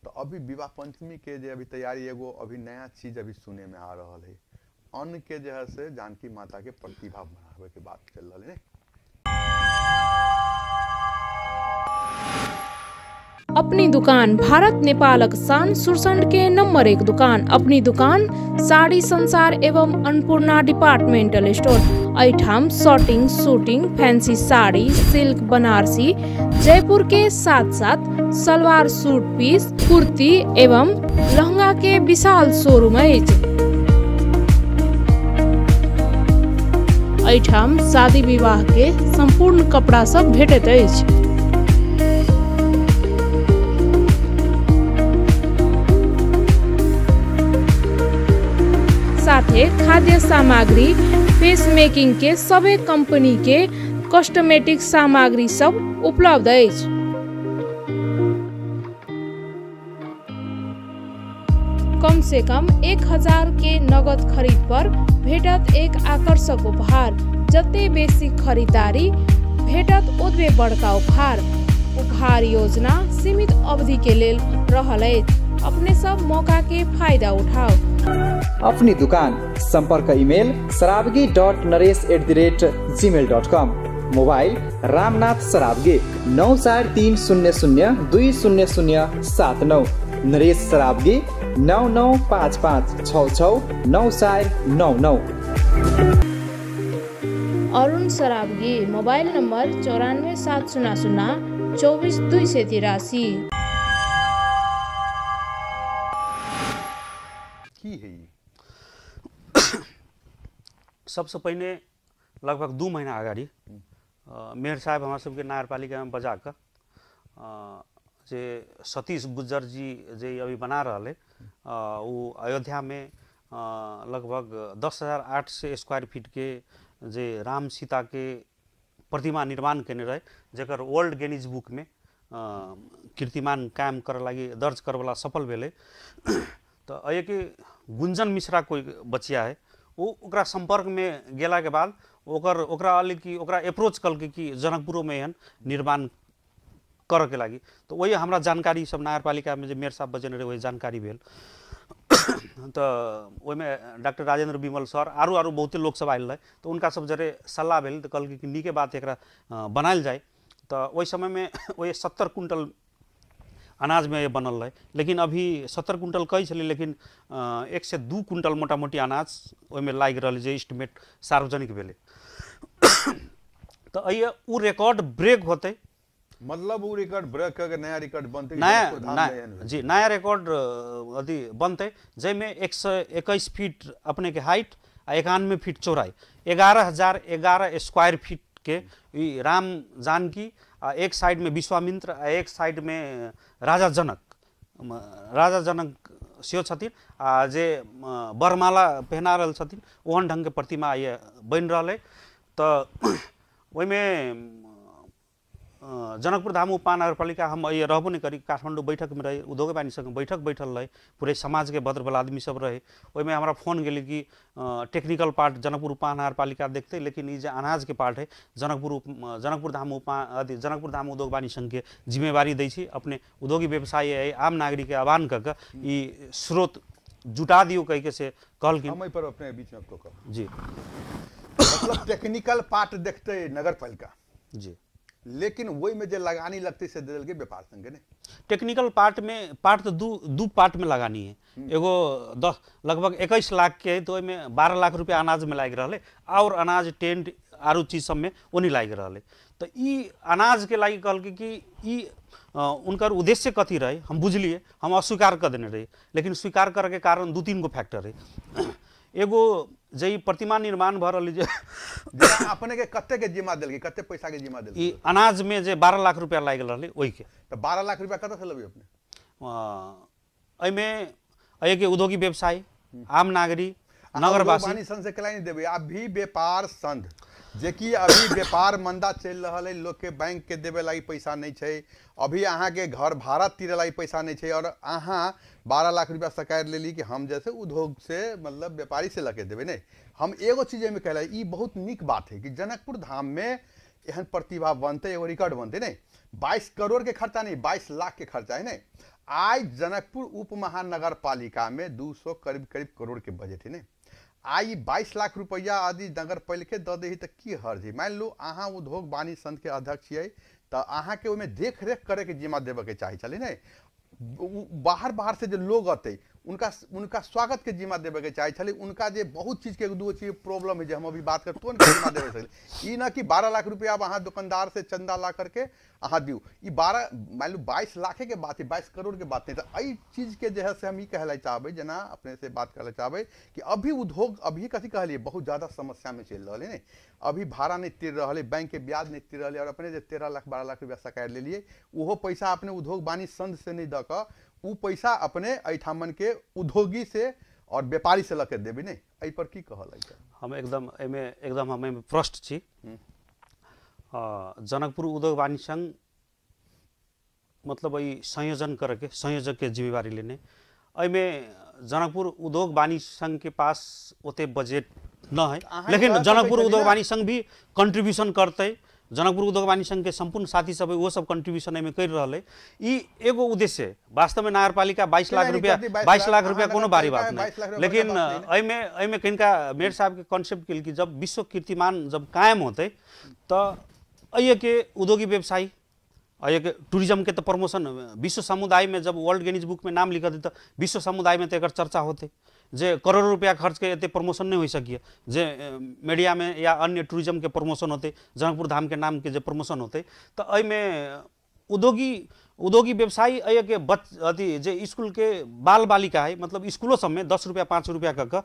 तो अभी विवाह पंचमी के जे अभी तैयारी एगो अभी नया चीज़ अभी सुने में आ रहा है। अन्न के जो है से जानकी माता के प्रतिभा बढ़ावे के बात चल रहा है अपनी दुकान, भारत नेपालक शान सुरसंड के नंबर एक दुकान। अपनी दुकान, साड़ी, संसार एवं अन्नपूर्णा डिपार्टमेंटल स्टोर। ऐठाम shirting suiting, fancy sari, silk, Banarasi, Jaipur के साथ साथ सलवार सूट पीस, कुर्ती एवं लहंगा के विशाल शोरूम अछि। ऐठाम शादी विवाह के संपूर्ण कपड़ा सब भेटैत अछि। साथे खाद्य सामग्री फेस मेकिंग के सबै कंपनी के कॉस्मेटिक सामग्री सब उपलब्ध अछि। कम से कम एक हजार के नगद खरीद पर भेटत एक आकर्षक उपहार जते बेसी खरीदारी भेटत ओतबे बड़का उपहार। उपहार योजना सीमित अवधि के लेल रहल अपने सब मौका के फ़ायदा उठाओ। अपनी दुकान संपर्क email Sarabgi dot Naresh at the rate gmail dot com. Mobile Ramnath Sarabgi नौ चार तीन शून्य शून्य दुई शून्य शून्य सात नौ। नरेश सराबगे नौ नौ पाँच पाँच छ छ नौ चार नौ नौ। अरुण सराबगी मोबाइल नंबर चौरानवे सात शून्य शून्य चौबीस दुई सय तिरासी। सबसे पहिने लगभग दू महीना अगाडि अ, मेयर साहब हमरा सबके नगरपालिकामे बजा कऽ अ, जे सतीश गुज्जर जी जे अभी बना रहल है अ, ओ अयोध्यामे लगभग दस हज़ार आठ सौ स्क्वायर फीटके जे राम सीताके प्रतिमा निर्माण केने रहे जकर वर्ल्ड गेनिज बुकमे अ, कीर्तिमान कायम करऽ लागि दर्ज करवला सफल भेलै। तऽ एहिके गुंजन मिश्रा कोइ बचिया है ओ में सम्पर्कमे गेलाके बाद ओकर ओकरा अलिक कि ओकरा अप्रोच कलकै कि जनकपुरोमे एहन निर्माण करऽके लागि। तो वही हमरा जानकारी सब नगरपालिकामे जे मेयर साहब बजेने रहै वही जानकारी भेल। तऽ ओहिमे डॉक्टर राजेंद्र विमल सर आरो आरो बहुते लोग सब आयल रहे। तऽ हुनका सब जरे सलाह भेल तऽ कहलकै कि नीके बात एक अ, जाए तो वही समय में ओहि सत्तर कुंटल अनाजमे ये बनल रहे। लेकिन अभी सत्तर कुंटल कहै छलै लेकिन एक से दू कुंटल मोटा मोटी अनाज ओहिमे लागि रहल जे एस्टिमेट सार्वजनिक भेलै। तऽ एहि ओ रिकॉर्ड ब्रेक होतै। मतलब रिकॉर्ड ब्रेक करके नया रिकॉर्ड बनते नया में नया जी नया रिकॉर्ड अथी बनतै जाहिमे एक सौ इक्कीस फीट अपने के हाइट आ एकानवे फीट चौड़ाई। ग्यारह हज़ार ग्यारह स्क्वायर फीट के राम जानकी एक साइडमे विश्वामित्र आ एक साइडमे राजा जनक म, राजा जनक सेहो छथिन आ जे म, वरमाला पहिना रहल छथिन ओहन ढङ्गके प्रतिमा ये बनि रहलै। तऽ ओहिमे जनकपुर धाम उपमहानगरपालिका हम ये रहबो नहीं करी काठमांडू बैठक में रहे उद्योग वाणी संग बैठक बैठल रहे पूरे समाज के भद्र भला आदमी सब रहे। ओहिमे हमरा फ़ोन गेलै कि टेक्निकल पार्ट जनकपुर उपमहानगरपालिका देखते लेकिन जे अनाज के पार्ट है जनकपुर जनकपुर धाम उपमा अथी जनकपुर धाम उद्योग वाणी संघ के जिम्मेवारी दै छी अपने उद्योगी व्यवसायी है आम नागरिक के आह्वान कऽ ई स्रोत जुटा दियौ कहि के से कहलखिन। हम पर अपने बीच में आपको जी। मतलब टेक्निकल पार्ट देखते नगर पालिका जी। लेकिन वही में जे लगानी लगती से दे के व्यापार संगे ने। टेक्निकल पार्ट में पार्ट तो दू दू पार्ट में लगानी है। एगो दस लगभग इक्कीस लाख के तो ओहिमे बारह लाख रुपया अनाज में लागि रहल है और अनाज टेंट आरो चीज़ सब में ओनी लागि रहल। है तो ई अनाज के लागि कहलकै कि ई उनकर उद्देश्य कथी रहे? हम बुझलिए हम अस्वीकार कर देने रही लेकिन स्वीकार करे के कारण दू तीन गो फैक्टर है। एगो जे ई प्रतिमा निर्माण भऽ रहल जे अपने के कते के जिम्मा देलकै कते पैसा के जिम्मा देलकै? ई अनाजमे जे बारह लाख रुपया लागि रहलै ओहिके। तो बारह लाख रुपया कतऽ से लेबै अपने? अ, एहिमे एहिके उद्योगी व्यवसायी आम नागरिक नगरवासी। संघ से केला नहीं देबै अभी व्यापार संघ। जेकि अभी व्यापार मंदा चल रहा है लोग के बैंक के देवे लागी पैसा नहीं है अभी अहाँ के घर भाड़ा तीरे लागी पैसा नहीं है और अहाँ बारह लाख रुपया सरकार लेली कि हम जैसे उद्योग से मतलब व्यापारी से लगे देवे। नहीं, हम एगो चीज़ एहिमे कहला, ई बहुत नीक बात है कि जनकपुर धाम में एहन प्रतिभा बनते, एगो रिकॉर्ड बनते। नहीं, बाईस करोड़ के खर्चा नहीं, बाईस लाख के खर्चा है। नहीं आज जनकपुर उप महानगर पालिका में दू सौ करीब करीब करोड़ के बजट है। नहीं आई बाईस लाख रुपया यदि नगर पालिके दऽ दही तऽ की हर्ज है? मान लो, अहाँ उद्योग वाणिज्य संघ के अध्यक्ष छियै, तऽ अहाँके ओहिमे देख रेख करे के जिम्मा देबे के चाही छलै। ने उ- बाहर बाहर से जो लोग अतै उनका उनका स्वागत के जिम्मा देबे के चाहे उनका जे बहुत चीज़ के दू चीज़ प्रॉब्लम है, जे हम अभी बात कर तुरंत जिम्मा देवे छलै। ई ना कि बारह लाख रुपया अब अहाँ दुकानदार से चंदा ला करके अहाँ दियौ। ई बारह, मान लो बाईस लाखे के बात है बाईस करोड़ के बात नहीं तऽ एहि चीज़ के जे है से हम ई कहला चाहबै, जेना अपने से बात करला चाहबै, कि अभी उद्योग, अभी कथी कहलिए बहुत ज़्यादा समस्या में चल रहा है अभी भाड़ा नहीं तिर रहा है बैंक के ब्याज नहीं तिर रहा है और अपने जे तेरह लाख, बारह लाख रुपया सरकार लेलिए ओहो पैसा अपने उद्योग वाणिज्य संध से नहीं दऽ उ पैसा अपने एहिठामन के उद्योगी से और व्यापारी से लऽ के नहीं। एहि पर की कहल हम एकदम एहिमे एकदम हम एहिमे प्रष्ट छी। जनकपुर उद्योग वाणिज्य संघ मतलब ई संयोजन करके संयोजक के जिम्मेवारी लेने। एहिमे जनकपुर उद्योग वाणिज्य संघ के पास ओते बजट न है। लेकिन जनकपुर उद्योग। वाणिज्य संघ भी कंट्रीब्यूशन करतै। जनकपुर उद्योग वाणिज्य संघ के संपूर्ण साथी सब वो सब कंट्रीब्यूशन एहिमे कर रहल। ई एगो उद्देश्य है वास्तव में नगरपालिका बाईस लाख रुपया कथी 22 बाईस लाख रुपया कोनो बारी बात 22 लाख नहीं रुपया लेकिन एहिमे एहिमे कनिका मेयर साहब के कॉन्सेप्ट केल कि जब विश्व कीर्तिमान जब कायम होते तो अइए के उद्योगी व्यवसायी अइए के टूरिज्म के तो प्रमोशन विश्व समुदाय में जब वर्ल्ड गिनीज बुक में नाम लिखा दे तो विश्व समुदाय में तो एकर चर्चा होते। जे करोड़ रुपया खर्च के एते प्रमोशन नहीं हो सकिए। जे मीडिया में या अन्य टूरिज़्म के प्रमोशन होते, जनकपुर धाम के नाम के जे प्रमोशन होते तो एहिमे उद्योगी उद्योगी व्यवसायी अय के बच, अथी जे स्कूल के बाल बालिका है मतलब स्कूलो सब में दस रुपया, पाँच रुपया कऽ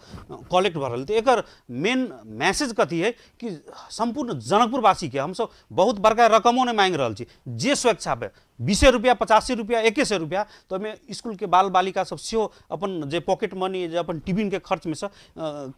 कलेक्ट रहल। तऽ मेन मैसेज कथी है कि संपूर्ण जनकपुरवासी के हमसब बहुत बड़का रकमो नहि मांगि रहल जे स्वेच्छा पे बीसे रुपया पचासी रुपया एके सौ रुपया तऽ ओहिमे स्कूल के बाल बालिका सब सेहो अपन जे पॉकेट मनी जे अपन टिफिन के खर्च में से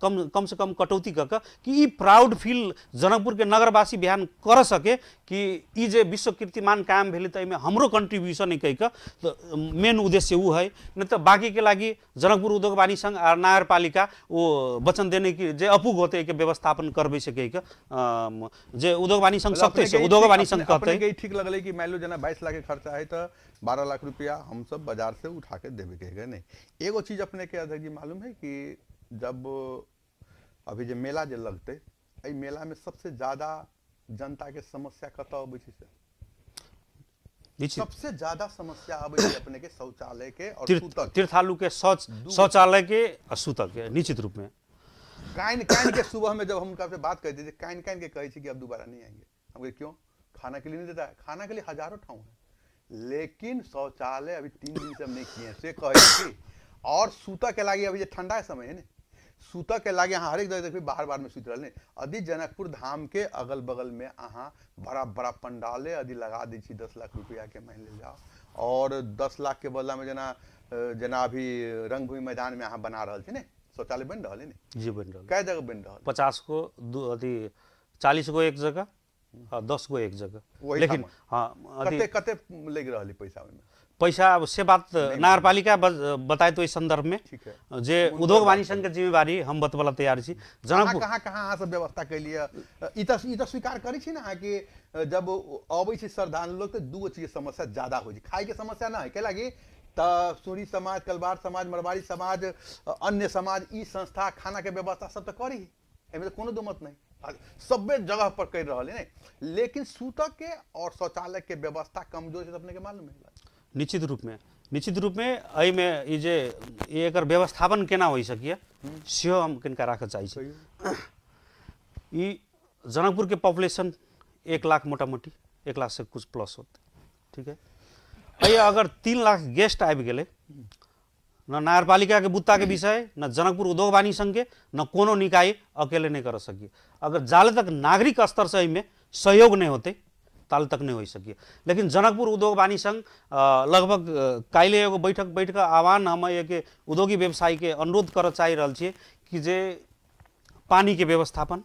कम कम से कम कटौती कऽ कऽ कि ई प्राउड फील जनकपुर के नगरवासी बिहान कर सके कि ई जे विश्व कीर्तिमान कायम भेलै तऽ एहिमे हमरो कंट्रीब्यूशन है कहि कऽ तऽ मेन उद्देश्य ऊ है नहि तऽ बाकी के लागि जनकपुर उद्योग वाणिज्य संघ आ नगरपालिका ओ वचन देने कि जे अपुग होते एहिके व्यवस्थापन करबै से कहि कऽ जे उद्योग वाणिज्य संघ सकतै से उद्योग वाणिज्य संघ अपने कहतै। के ई ठीक लगलै कि मान लो जेना बाईस लाख के खर्चा है तो बारह लाख रुपया हम सब बाज़ार से उठा के देवे के नहीं? एगो चीज़ अपने के अध्यक्ष जी मालूम है कि जब अभी जे मेला जे लगते एहि मेला में सबसे ज़्यादा जनता के समस्या कतऽ अबै सबसे ज़्यादा समस्या अबै अपने के शौचालय के और तीर्थ तीर्थालु के शौच शौचालय के सूतक के निश्चित रूप में। काइन काइन के सुबह में जब हम उनका बात करते थे काइन काइन के कहे कि अब दोबारा नहीं आएँगे। हम क्यों? खाना के लिए नहीं देता है? खाना के लिए हज़ारों ठाव है। लेकिन शौचालय अभी तीन दिन से हम नहीं किए से कहे और सूता के लागे अभी ये ठंडा के समय है ना? सूता के लागे अहाँ हरेक जगह देखिए बाहर बाहर में सुति रहल यदि जनकपुर धाम के अगल बगल में अहाँ बड़ा बड़ा पंडाले यदि लगा दै छी दस लाख रुपया के मान ले जाओ। और दस लाख के बदला में जना जेना अभी रंगभूमि मैदान में अहाँ बना रहल छी ने? शौचालय बनि रहा है ने? जी बन रहल कई जगह बन रहल? पचास को दू अथी चालीस गो एक जगह आ दस गो एक जगह। लेकिन हाँ कते कते लग रहा है पैसा में पैसा अब से बात नगरपालिका बताए तो इस संदर्भ में। जे उद्योग वाणिज्य संघ के जिम्मेवारी हम बतबला तैयार छी। जनकपुर कहाँ कहाँ अहाँ सब व्यवस्था ई ई तऽ स्वीकार करै छी ना कि जब अबै छै श्रद्धालु लोग तऽ दूगो चीज़ के समस्या ज़्यादा होइ छै। खाय के समस्या ना है। कै लागी तऽ सूरी समाज कलवार समाज मरवाड़ी समाज अन्य समाज ई संस्था खाना के व्यवस्था सब तऽ करी। एहिमे तऽ कोनो दो मत नहीं। सभे जगह पर कर रहल है लेकिन सूतक के और शौचालय के व्यवस्था कमज़ोर तऽ अपने के मालूम है निश्चित रूप में निश्चित रूप में एहिमे ई जे ई एकर व्यवस्थापन केना हो सकिए सेहो हम कनिका राखऽ चाहै छी। कहियौ। ई जनकपुर के पॉपुलेशन एक लाख मोटा मोटी एक लाख से कुछ प्लस होते ठीक है? अगर तीन लाख गेस्ट आबि गेलै न नगरपालिका के बुत्ता के विषय न जनकपुर उद्योग वाणी संघ के न कोनो निकाय अकेले नहीं कर सकिए। अगर जाले तक नागरिक स्तर से में सहयोग नहीं होते ताल तक नहीं हो सकिए। लेकिन जनकपुर उद्योग वाणी संघ लगभग काल्हि एगो बैठक बैठ के आह्वान हम एक उद्योगी व्यवसायी के अनुरोध कर चाहि रहल छियै कि जे पानी के व्यवस्थापन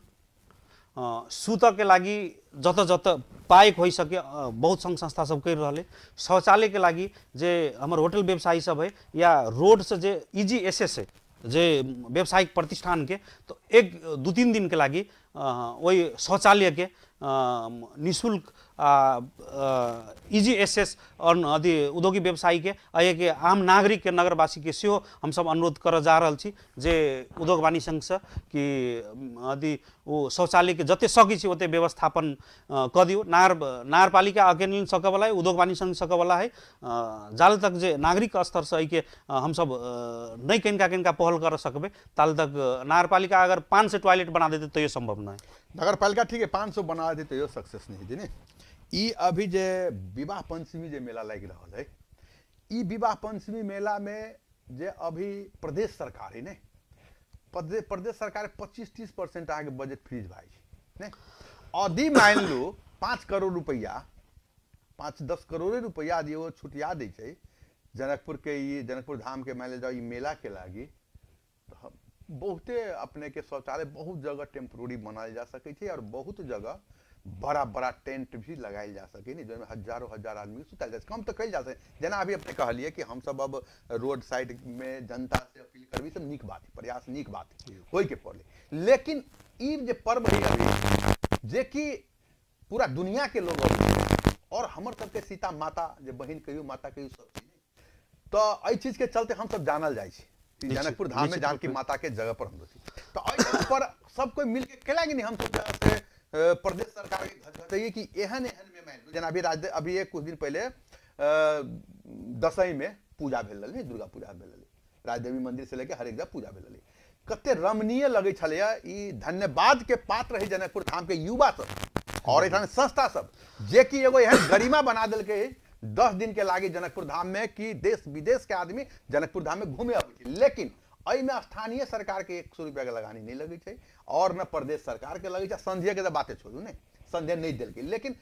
सुतके लागि जत जत पाइक होइ सके अ, बहुत सङ्घ संस्था सब करि रहल। शौचालयके लागि जे हमर होटल व्यवसायी सब है या रोड से जे इजी एसेस है जे व्यावसायिक प्रतिष्ठानके तो एक दू तीन दिनके लागि ओहि शौचालयके निशुल्क इजी एसेस और अधि उद्योगी व्यवसायी के आ आम नागरिक के नगरवासी के सेहो सब अनुरोध कर जा रहल छी जे उद्योग वाणी सँ कि यदि ओ शौचालयके जते सकै छी ओतेक व्यवस्थापन कऽ दियौ। नगरपालिका अकेले सकयवला अइ उद्योग वाणी सङ्घ सकयवला अइ। जाल तक जे नागरिक स्तरसँ नै हमसभ नहि कनिका कनिका पहल कर सकबै ताल तक नगरपालिका अगर पाँच सय टॉयलेट बना देतै तैयो सम्भव नहि नगरपालिका ठीक है पाँच सए बना देतै तैयो सक्सेस नहीं हेतै अभी जे विवाह पंचमी जे मेला लग रहा है ई विवाह पंचमी मेला में जे अभी प्रदेश सरकार है ने प्रदेश सरकार पच्चीस तीस परसेंट अहाँके बजट फ्रीज छै, ने? यदि मान लो, पाँच करोड़ रुपया, पाँच दस करोड़े रुपया यदि वो छुटिया दै छै, जनकपुर के ई, जनकपुर धाम के मान जाओ मेला के लागी तो बहुते अपने के शौचालय, बहुत जगह टेम्प्रोरी बनायल जा सकै और बहुत जगह बड़ा बड़ा टेंट भी लगायल जा सकै ने जाहिमे हज़ारों हज़ार आदमी सुतायल जा सके हम तो कयल जा सकै। जेना अभी अपने कहलिए कि हम सब अब रोड साइड में जनता से अपील करबी सब नीक बात प्रयास नीक बात है के पड़ले लेकिन ई जे पर्व है अभी जे कि पूरा दुनिया के लोग और हमर सबके सीता माता जे बहिन कहियो माता कहियो सब तो एहि चीज़ के चलते हम सब जानल छी। जनकपुर धाम में जानकी माता के जगह पर हम तो पर सब कोई मिल के केला नहीं हम सबसे प्रदेश सरकार के कि एहन एहन में मान जेना अभी राज अभी एक कुछ दिन पहले दसई में पूजा भेल रहलै दुर्गा पूजा भेल रहलै। राजदेवी मंदिर से लेके हर एक जगह पूजा भेल रहलै। कते रमणीय लगै छलैया ई धन्यवाद के पात्र है जनकपुर धाम के युवा सब और एठाम संस्था सब जे कि एगो एहन गरिमा बना देलकै दस दिन के लागी जनकपुर धाम में कि देश विदेश के आदमी जनकपुर धाम में घूमे अबै लेकिन एहिमे स्थानीय सरकार के एक सौ रुपया के लगानी नहीं लगे और न प्रदेश सरकार के लगे संघीय के बाते छोड़ू ने संघीय नहीं देलकै। लेकिन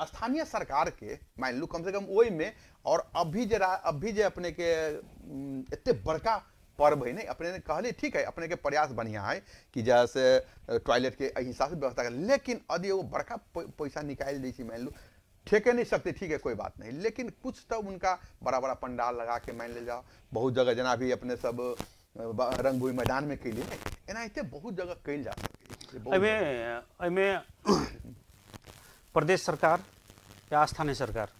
स्थानीय सरकार के मान लू कम से कम ओहि में और अभी जे अभी जे अपने के उम, एते बड़का पर्व है नहीं अपने ने कहले ठीक है अपने के प्रयास बढ़िया है कि जैसे टॉयलेट के हिसाब से व्यवस्था कर। लेकिन यदि वो बड़का पैसा निकाल दी मान लू ठेके नहीं सकते ठीक है कोई बात नहीं। लेकिन कुछ तो उनका बड़ा बड़ा पंडाल लगा के मान ले जाओ बहुत जगह जना भी अपने सब रंगभूमि मैदान में कैली एनाहिते बहुत जगह कैल जा सके बहुत एहिमे जगह। एहिमे प्रदेश सरकार या स्थानीय सरकार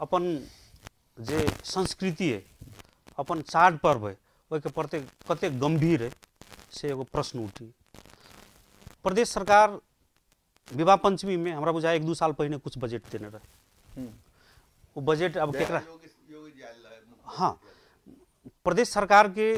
अपन जे संस्कृति है अपन चाड पर्व है ओहिके प्रति कतेक गंभीर है से एगो प्रश्न उठी प्रदेश सरकार विवाह पंचमी में हमरा बुझाय एक दू साल पहिने कुछ बजट देने रहे हम्म। वो बजट अब केकरा। हाँ प्रदेश सरकार के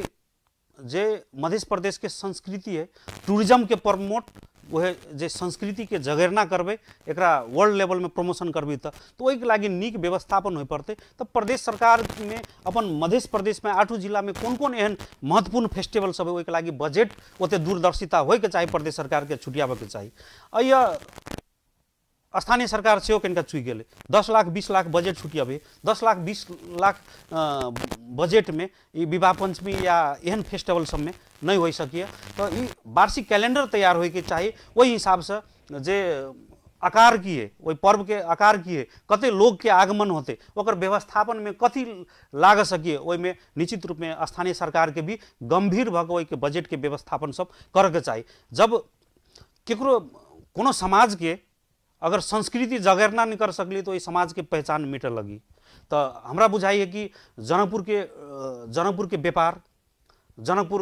जे मध्य प्रदेश के संस्कृति है टूरिज़्म के प्रमोट वह जे संस्कृति के जगेरना करबै, एकरा वर्ल्ड लेवल में प्रमोशन करबै तऽ तऽ ओहिके लागि नीक व्यवस्थापन होइ पड़तै। तऽ प्रदेश सरकार में अपन मध्य प्रदेश में आठों जिला में कोन कोन एहन महत्वपूर्ण फेस्टिवल सब है, ओहिके लागि बजट ओते दूरदर्शिता होइके चाही प्रदेश सरकार के, छुटियाबैके चाही। अइया स्थानीय सरकार सेहो कनिका चुकि गेलै। दस लाख बीस लाख बजट छुटियाबै। दस लाख बीस लाख बजटमे ई विवाह पंचमी या एहन फेस्टिवल सबमे नहि होइ सकिए। तऽ ई वार्षिक कैलेंडर तैयार होइके चाही। ओहि हिसाबसँ जे आकार की है ओहि पर्वके आकार की है कते लोगके आगमन होतै ओकर व्यवस्थापनमे कथी लाग सकिए ओहिमे निश्चित रूपमे स्थानीय सरकारके भी गम्भीर भऽ कऽ ओहिके बजटके व्यवस्थापन सब करऽके चाही। जब केकरो कोनो समाजके अगर संस्कृति जगेरना नहीं कर सकली तो ओहि समाजके पहचान मिटऽ लगी। तऽ हमरा बुझाइए कि जनकपुरके अ, जनकपुरके व्यापार जनकपुर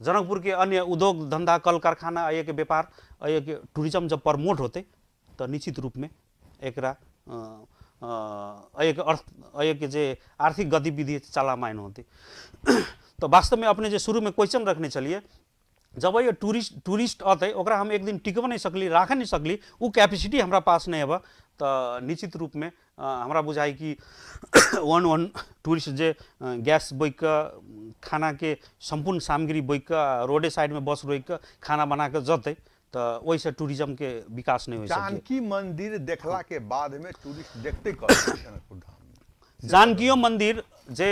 जनकपुरके अन्य उद्योग धंधा कल कारखाना अयके व्यापार अयके टूरिज्म जब प्रमोट होते तऽ निश्चित रूपमे एकरा अ, अ, अयके अर्थ अयके जे आर्थिक गतिविधि है, चलामायन होते। तो वास्तव में अपने जो शुरू में क्वेश्चन रखने चलिए जब ये टूरिस्ट टूरिस्ट अतै ओकरा हम एक दिन टिकब नहीं सकली राख नहीं सकली उ कैपेसिटी हमरा पास नहीं हेबा तो निश्चित रूप में हमरा बुझाइ कि वन वन टूरिस्ट जे गैस बोइ कऽ खाना के संपूर्ण सामग्री बोइ कऽ रोडे साइड में बस रोकि खाना बना जतै तो ओहिसँ टूरिज्म के विकास नहीं हो सकै जानकी मंदिर देखला के बाद में टूरिस्ट देखते जानकियो मंदिर जे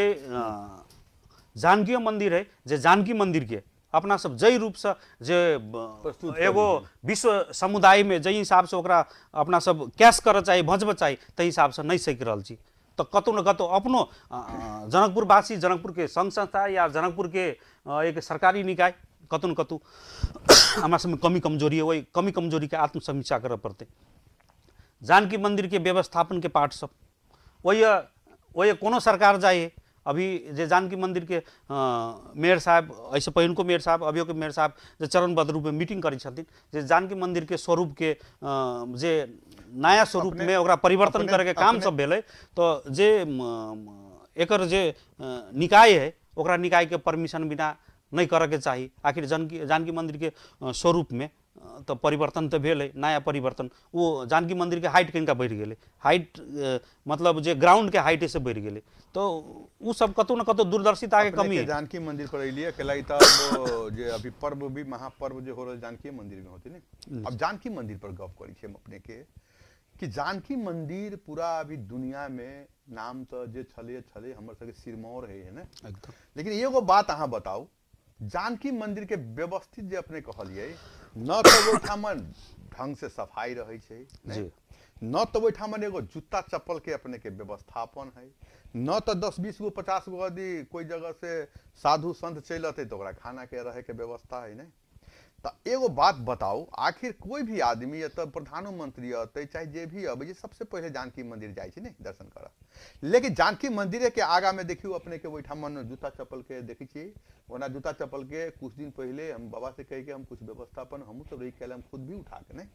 जानकियो मंदिर है जे जानकी मंदिर के अपना सब जय रूप से जे एगो करी। विश्व समुदाय में जै हिसाब से ओकरा अपना सब कैश करऽ चाही भजबऽ चाही ताहि हिसाब से नहीं सक रहल छी तो कतौ न कतौ अपनो जनकपुरवासी जनकपुर के संघ संस्था या जनकपुर के एक सरकारी निकाय कतौ न कतौ हमरा सबमे कमी कमजोरी है वही कमी कमजोरी के आत्मसमीक्षा करऽ पड़तै जानकी मंदिर के व्यवस्थापन के पाठ सब वही वही कोनो सरकार जाइए अभी जे जानकी मंदिर के मेयर साहब ऐसे पहिनको मेयर साहब अभियो के मेयर साहब जे चरणबद्ध रूप में मीटिंग करै छथिन जे जानकी मंदिर के स्वरूप के जे नया स्वरूप में ओकरा परिवर्तन करे के काम सब भेलै तो जे म, म, एकर जे निकाय है ओकरा निकाय के परमिशन बिना नहीं करे के चाही। आखिर जानकी जानकी मंदिर के तो परिवर्तन तो भेल नया परिवर्तन। वो जानकी मंदिर के हाइट कनिका बढ़ि गेलै। हाइट मतलब जे ग्राउंड के हाइटे से बढ़ि गेलै। तो सब कतौ न कतौ दूरदर्शिता के कमी है। जानकी मंदिर पर अलिए केला जे अभी पर्व भी महापर्व जे हो रहल जानकी मंदिर में होते ने? अब जानकी मंदिर पर गप करी छी हम अपने के कि जानकी मंदिर पूरा अभी दुनिया में नाम तो जे छले छले हमर सबके सिरमौर है ना? लेकिन एगो बात अहाँ बताउ जानकी मंदिर के व्यवस्थित जे अपने कहलिए न त ओहिठाम ढङ्गसँ सफाइ रहै छै न? त ओहिठाम एगो जुत्ता चप्पलके अपनेके व्यवस्थापन हइ। न त दस बीस गो पचास गो यदि कोइ जगहसँ साधु सन्त चलि अतै तऽ ओकरा खानाके रहैके व्यवस्था हइ ने? तो एगो बात बताओ आखिर कोई भी आदमी या तो प्रधानमंत्री अतै चाहे जे भी अब, जे सबसे पहले जानकी मंदिर जाए छै ने दर्शन करऽ। लेकिन जानकी मंदिरे के आगा में देखियो अपने के ओहिठाम जूता चप्पल के देखै छी ओना जूता चप्पल के कुछ दिन पहले हम बाबा से कह के हम कुछ व्यवस्थापन हमहूँ सब रही कैले हम खुद भी उठा के नहीं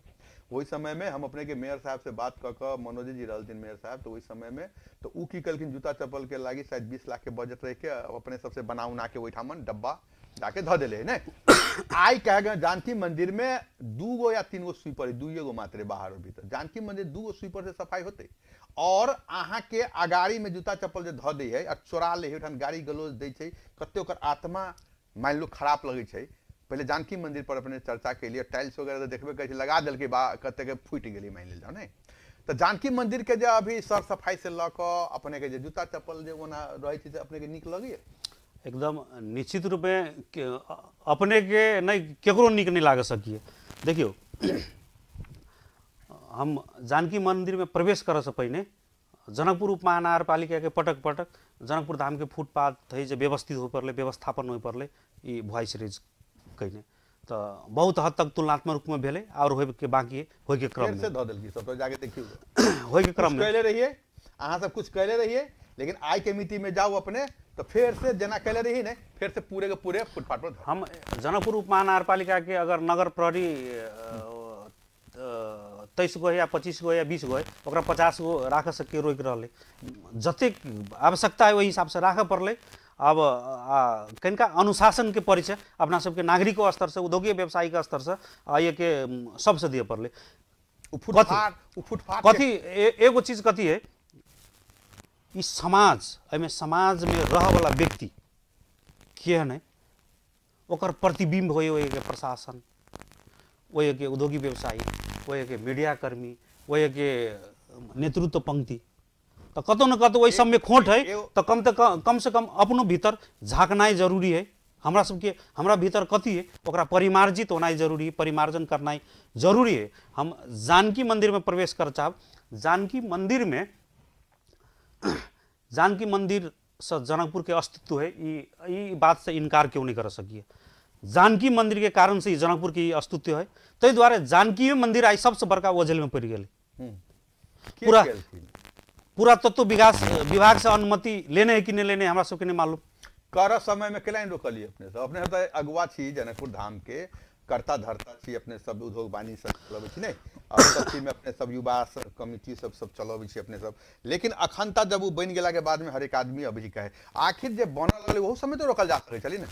वही समय में हम अपने के मेयर साहब से बात कऽ कऽ मनोज जी रहलथिन मेयर साहब तो वही समय में तो उ की कलखिन जूता चप्पल के लागी शायद बीस लाख के बजट रह के अपने सबसे बना उना के ओहिठामन डब्बा जाके धऽ देले, ने? आई कह गए, जानकी मंदिर में दू गो या तीन गो स्वीपर दुइये गो मात्र बाहर और भीतर। जानकी मंदिर दू गो स्वीपर से सफ़ाई होते। और अहाँ के अगाड़ी में जूता चप्पल जे धऽ दै है और चोरा ले गाड़ी गलोज दै छै कते ओकर आत्मा मान लो खराब लगे छै। पहले जानकी मंदिर पर अपने चर्चा के लिए टाइल्स वगैरह देखबे करै लगा देलकै बा कते के फूटि गेलै मान लेल जाओ ने? तो जानकी मंदिर के जे अभी सर सफ़ाई से लऽ कऽ अपने के जूता चप्पल जे ओना रहै अपने के निक लगैए एकदम निश्चित रूप में अपने के नहीं केकरो नीक नहीं लाग सकिए। देखियो हम जानकी मंदिर में प्रवेश करे से पहिने जनकपुर उप महानगरपालिका के पटक पटक जनकपुर धाम के फुटपाथ है जे व्यवस्थित हो पड़ले व्यवस्थापन हो पड़ले ई वॉइस रेज कहिने तो बहुत हद तक तुलनात्मक रूप में भेले और होय के बाकी होय के क्रम में। से देलकै सब तो जाके देखियो। होय के क्रम में। कैले रहिए अहाँ सब कुछ कैले रहिए लेकिन आई के मिति में जाओ अपने तो फिर से जना कैले रही ने फिर से पूरे के पूरे फुटपाथ पर हम जनकपुर उप महानगरपालिका के अगर नगर प्रहरी तेईस गो है या पच्चीस गो है या बीस गो है ओकरा पचास गो राख सके रोकि रहलै। जतेक आवश्यकता है ओहि हिसाब से राखऽ पड़लै। अब कनिका अनुशासन के परिचय अपना सबके नागरिको स्तर से उद्योगिक व्यवसायिक स्तर से ये के सबसे दिए फुटपाथ कथी? एगो चीज़ कथी है? ई समाज एहिमे समाज में रह वाला व्यक्ति केहन है ओकर प्रतिबिंब हो के प्रशासन ओहि के उद्योगिक व्यवसायी ओहि के मीडिया कर्मी ओहि के नेतृत्व पंक्ति। तो कतौ न कतौ वही सब में खोट है तो कम तो कम कम से कम अपनो भीतर झाँकनाइ ज़रूरी है। हमरा सबके हमरा भीतर कथी है ओकरा परिमार्जित होनाइ ज़रूरी है परिमार्जन करनाइ ज़रूरी है। हम जानकी मंदिर में प्रवेश कर चाहब जानकी मंदिर में जानकी मंदिर से जनकपुर के अस्तित्व है। ई बात से इनकार क्यों नहीं कर सकिए? जानकी मंदिर के कारण से जनकपुर के अस्तित्व है। ताहि दुआरे जानकी मंदिर आई सबसे बड़का ओझल में पड़ गेलै। हम्म। पूरा-? पुरातत्व विकास विभाग से अनुमति लेने है कि नहीं लेने हमरा सबके नहीं मालूम। कर समय में केला रोकलिए अपने सब। अपने तो अगुआ छी जनकपुर धाम के। करता धरता छी अपने सब उद्योग वाणी सब चलबै छी नहीं और सब चीज़ में अपने सब युवा सब कमिटी सब सब चलबै छी अपने सब। लेकिन अखनता जब वो बन गेला के बाद में हर एक आदमी अभी कहे आखिर जे बनल रहलै ओहो समय तो रोकल जा सकै छली ना?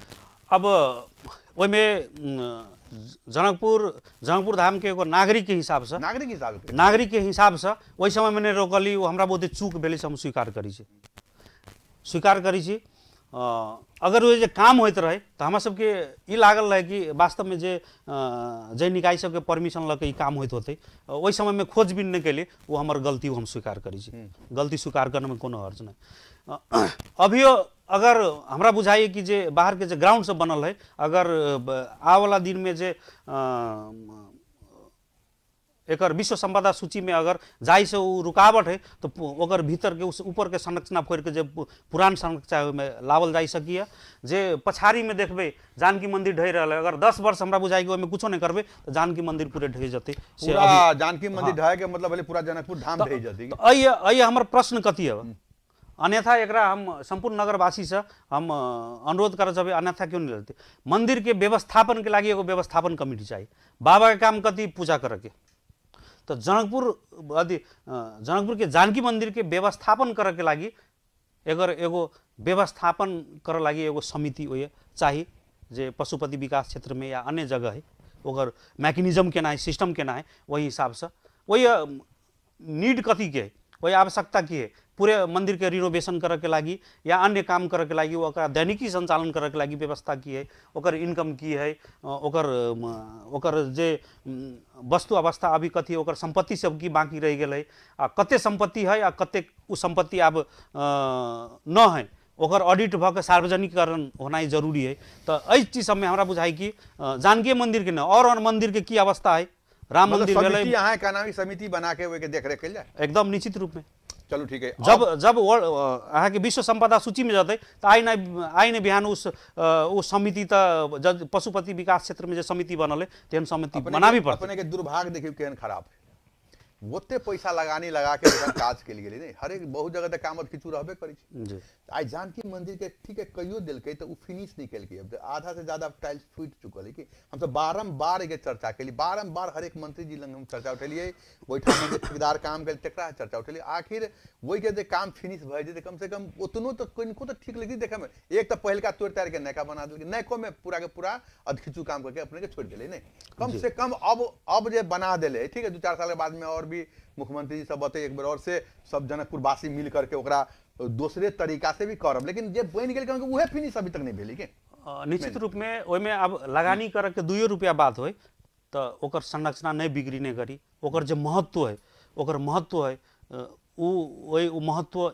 अब ओहिमे जनकपुर जनकपुर धाम के एगो नागरिक के हिसाब से नागरिक हिसाब से नागरिक के हिसाब से ओहि समय में नहि रोकली ओ हमरा बहुते चूक भेलै से हम स्वीकार करै छी। स्वीकार करै छी। अगर ओ जे काम होइत रहे तऽ हमरा सबके ई लागल रहे कि वास्तवमे जे अ, जे निकाय सबके परमिशन लऽ के ई काम होइत होतै अ, ओहि समयमे खोजबीन नहि केली ओ हमर गलती हम स्वीकार करै छी। गलती स्वीकार करनेमे कोनो हर्ज नहि। अभियो अगर हमरा बुझाइए कि जे बाहरके जे ग्राउंड सब बनल है अगर ब- आबवला दिनमे जे एक विश्व संपदा सूची में अगर जाई से वो रुकावट है तो अगर भीतर के उस ऊपर के संरचना फोड़ के जब पुरान संरचना में लावल जा सकिए। जे पछाड़ी में देखे जानकी मंदिर ढह रहा अगर दस वर्ष हमारा बुझाइ कि में कुछ नहीं करबे तो जानकी मंदिर पूरे ढह जते। जानकी मंदिर ढह के मतलब पूरा जनकपुर धाम ढह जते। अय हमर प्रश्न कति है अन्यथा एक हम संपूर्ण नगरवासी से हम अनुरोध कर जब अन्यथा क्यों नहीं मंदिर के व्यवस्थापन के लगी एगो व्यवस्थापन कमिटी चाहिए बाबा के काम कति पूजा करे के तो जनकपुर अथी अ, जनकपुर के जानकी मंदिर के व्यवस्थापन करे के लागी एगो व्यवस्थापन करे लागी एगो समिति होइए चाही जे पशुपति विकास क्षेत्र में या अन्य जगह है ओकर मैकेनिज्म केना है सिस्टम केना है वही हिसाब से वही नीड कथी के है? वही आवश्यकता की है? पूरे मंदिर के रिनोवेशन करे के लागी या अन्य काम करे के ओकरा दैनिकी संचालन करे के लागी व्यवस्था की है ओकर इनकम की है अ, ओकर जे वस्तु अवस्था अभी कथी ओकर संपत्ति सब की बाकी रह गेल है। आ कते संपत्ति है आ कते उ संपत्ति आब न है ओकर ऑडिट भऽ के सार्वजनिकरण होनाइ ज़रूरी है। तऽ एहि चीज़ सबमे हमरा बुझाइ कि जानकी मंदिर के न और और मंदिर के की अवस्था है? राम मतलब मंदिर समिति समिति बना के के देख रेख कल एकदम निश्चित रूप में। चलो ठीक है जब जब अहाँ के विश्व संपदा सूची में जते तो आइ न आइ न बिहान उस उस ओ समिति त पशुपति विकास क्षेत्र में जो समिति बनल है तेहन समिति बनावी बनाबी के- अपने के दुर्भाग्य देखियो केहन खराब है। ओते पैसा लगानी लगा के काज के लिए नहीं हर एक बहुत जगह तक कामत खिचू रहबे करै जी। आइ जानकी मंदिर के ठीक है कहियो देलकै उ फिनिश नहीं केलकै। अब आधा से ज़्यादा टाइल्स फूट चुकल है कि हम तो बारम्बार के चर्चा केली बारम्बार हर एक मंत्री जी लंग हम चर्चा उठेलिए ओहिठाम में जे ठेकेदार काम कल तकरा चर्चा उठेलिए आखिर वही के काम फिनिश भए जेतै कम से कम उतनो तो किनको तो ठीक लगती देखे में एक तो पहिलका तोड़ तार के नयका बना देलकै नयको में पूरा के पूरा अधखिचू काम करके अपने के छोड़ दिले नहीं कम से कम अब अब जे बना दिले ठीक है दू चार साल के बाद में और भी मुख्यमंत्री जी सब बते एक बार और से सब जनकपुर वासी मिल करके ओकरा दोसरे तरीका से भी करब। लेकिन जे बनि गेल कि उहे फिनिश अभी तक नहीं भेलै के? निश्चित रूपमे ओहिमे अब लगानी करके दुइयो रुपया बात तऽ ओकर संरचना नहि बिगड़ी नहि करी ओकर जे महत्व है ओकर महत्व है उ ओहि महत्व